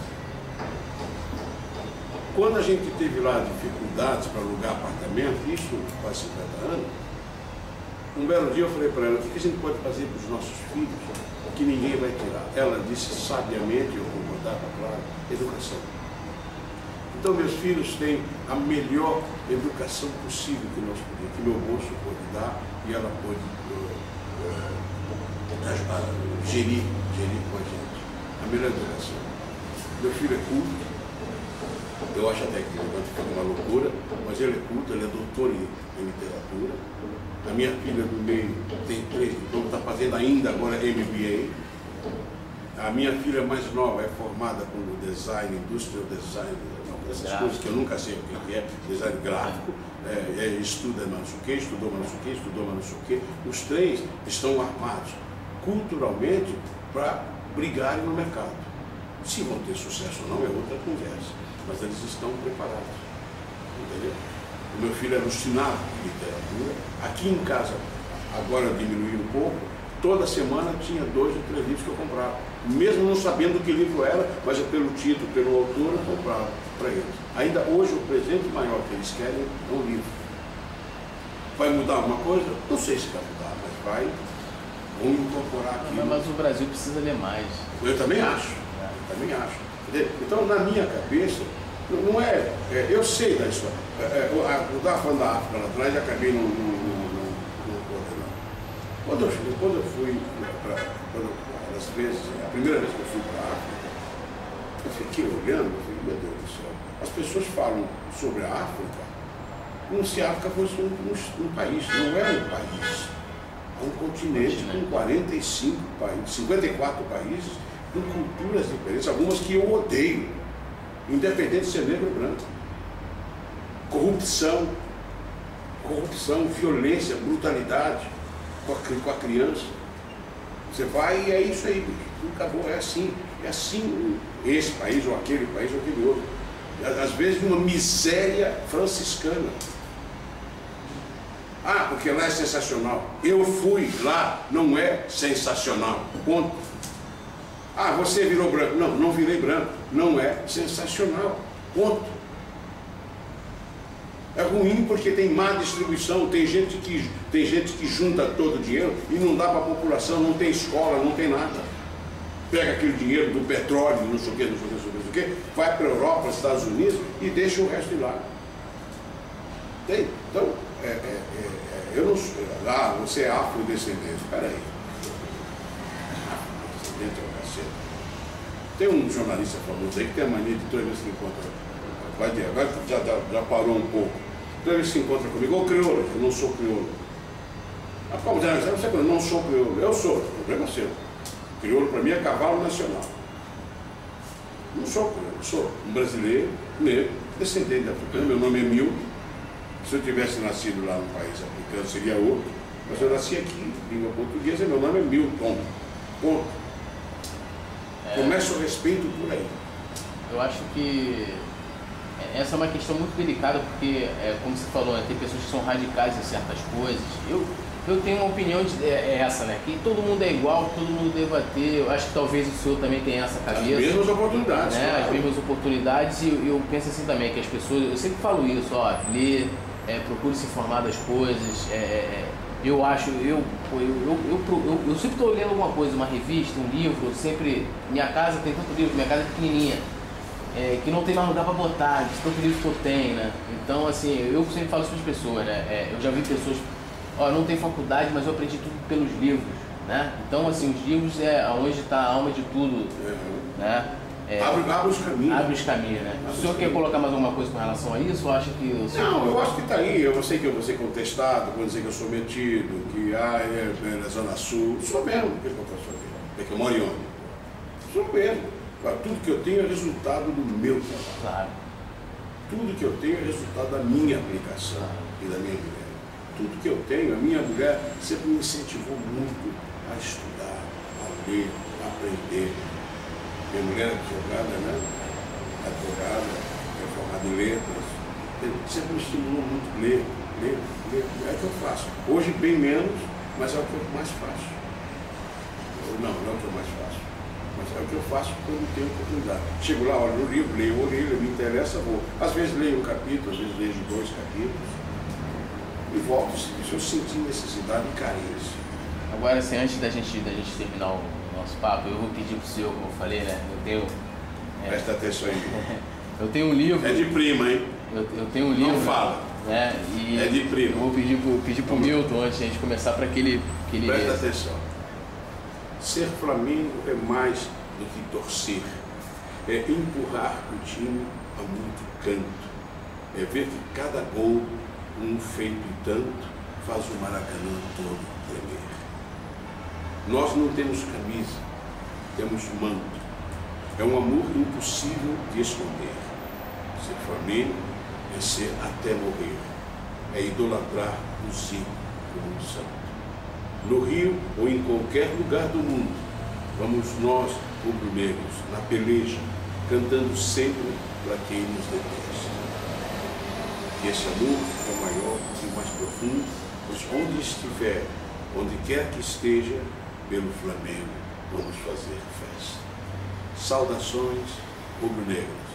Quando a gente teve lá dificuldades para alugar apartamento, isso faz 50 anos, um belo dia eu falei para ela, o que a gente pode fazer para os nossos filhos que ninguém vai tirar? Ela disse sabiamente, eu concordava, claro, educação. Então meus filhos têm a melhor educação possível que nós podemos, que meu bolso pode dar e ela pode eh, ajudar, gerir, gerir com a gente. A melhor educação. Meu filho é culto, eu acho até que ele fica uma loucura, mas ele é culto, ele é doutor em, em literatura. A minha filha do meio tem três diplomas, está fazendo ainda agora MBA. A minha filha mais nova é formada como design, industrial design, não, essas Gráfico. coisas que eu nunca sei o que é, design gráfico, é, é, estuda não sei o que, estudou não sei o que, estudou não sei o que. Os três estão armados culturalmente para brigarem no mercado. Se vão ter sucesso ou não é outra conversa, mas eles estão preparados. Entendeu? O meu filho é alucinado por literatura. Aqui em casa, agora diminuiu um pouco, toda semana tinha dois ou três livros que eu comprava. Mesmo não sabendo que livro era, mas é pelo título, pelo autor, eu comprava para eles. Ainda hoje o presente maior que eles querem é um livro. Vai mudar alguma coisa? Não sei se vai mudar, mas vai. Vamos incorporar aqui. Mas, mas o Brasil precisa ler mais. Eu também acho. Eu também acho. Entendeu? Então, na minha cabeça, não é, é, Eu sei da história. É, é, eu estava falando da África lá atrás e acabei não. coordenando. Quando eu, fui- quando eu fui para. Às vezes, primeira vez que eu fui para a África, eu fiquei olhando, eu falei, meu Deus do céu, as pessoas falam sobre a África como se a África fosse um, um- um país. Não é um país. É um continente com 45 países, 54 países, com culturas diferentes, algumas que eu odeio, independente de ser negro ou branco. Corrupção, corrupção, violência, brutalidade com a, com a criança. Você vai e é isso aí, bicho. Acabou, é assim. É assim esse país ou aquele país ou aquele outro. Às vezes uma miséria franciscana. Ah, porque lá é sensacional. Eu fui lá, não é sensacional. Ponto. Ah, você virou branco. Não, não virei branco. Não é sensacional. Ponto. É ruim porque tem má distribuição, tem gente que, tem gente que junta todo o dinheiro e não dá para a população, não tem escola, não tem nada. Pega aquele dinheiro do petróleo, não sei o que, não sei o que, não sei o não que vai para a Europa, Estados Unidos e deixa o resto de lá. Tem? Então, é, é, é, é, eu não, sou- Ah, você é afrodescendente. Peraí. Afrodescendente é o cacete. Tem um jornalista famoso aí que tem a mania de toda vez que encontra. Vai ter, agora já, já, parou um pouco. Toda vez que se encontra comigo, ô crioulo, eu não sou crioulo. Ah, como já, você eu não sou crioulo. Eu sou, problema é seu. Crioulo para mim é cavalo nacional. Não sou crioulo, sou um brasileiro, negro, descendente de africano, meu nome é Milton. Se eu tivesse nascido lá no país africano seria outro, mas eu nasci aqui, língua portuguesa, meu nome é Milton. Ponto. É. Começa o respeito por aí. Eu acho que essa é uma questão muito delicada porque, é, como você falou, né, tem pessoas que são radicais em certas coisas. Eu, eu tenho uma opinião de, é, é essa, né? Que todo mundo é igual, todo mundo deva ter. Eu acho que talvez o senhor também tenha essa cabeça. As mesmas oportunidades. né, claro. as mesmas oportunidades e eu, eu penso assim também, que as pessoas, eu sempre falo isso, ó, lê, é, procure se informar das coisas, é, é, eu acho, eu, eu, eu, eu, eu- eu sempre estou lendo alguma coisa, uma revista, um livro, eu sempre, minha casa tem tanto livro, minha casa é pequenininha, é, que não tem mais lugar para botar, de tanto livro que eu tenho, né, então assim, eu sempre falo isso para as pessoas, né, é, eu já vi pessoas, ó, não tenho faculdade, mas eu aprendi tudo pelos livros, né, então assim, os livros é onde está a alma de tudo, É. né, é, Abre, abre os caminhos. Abre os caminhos, né? Abre o senhor quer colocar mais alguma coisa com relação a isso ou acha que senhor... Não, eu acho que está aí. Eu sei que eu vou ser contestado, vou dizer que eu sou metido, que ah, é, é na Zona Sul. Sou mesmo, porque eu posso fazer. É que eu moro em onde? Sou mesmo. Tudo que eu tenho é resultado do meu trabalho. Claro. Tudo que eu tenho é resultado da minha aplicação e da minha mulher. Tudo que eu tenho, a minha mulher sempre me incentivou muito a estudar, a ler, a aprender. Minha mulher é advogada, né? Advogada, é formada em letras. Sempre me estimulou muito ler, ler, ler. É o que eu faço. Hoje bem menos, mas é o que eu mais faço. Não, não é o que eu mais faço. Mas é o que eu faço quando tenho oportunidade. Chego lá, olho no livro, leio o livro, me interessa, vou. Às vezes leio um capítulo, às vezes leio dois capítulos. E volto, se eu sentir necessidade e carência. Agora, assim, antes da gente, da gente terminar o nosso papo, eu vou pedir pro senhor, como eu falei, né? Eu tenho, é, Presta atenção aí. eu tenho um livro... É de prima, hein? Eu, eu tenho um livro... fala. Né? É de primo. Eu vou pedir pro, pedir pro Milton, antes de a gente começar, para que ele... Que ele Presta atenção. Ser Flamengo é mais do que torcer. É empurrar o time a muito canto. É ver que cada gol, um feito tanto, faz o Maracanã todo tremer. Nós não temos camisa, temos manto. É um amor impossível de esconder. Ser Flamengo é ser até morrer. É idolatrar o Zico como um santo. No Rio ou em qualquer lugar do mundo, vamos nós, rubro-negros, na peleja, cantando sempre para quem nos detesta. Que esse amor é maior e mais profundo, pois onde estiver, onde quer que esteja, pelo Flamengo vamos fazer festa. Saudações rubro-negras.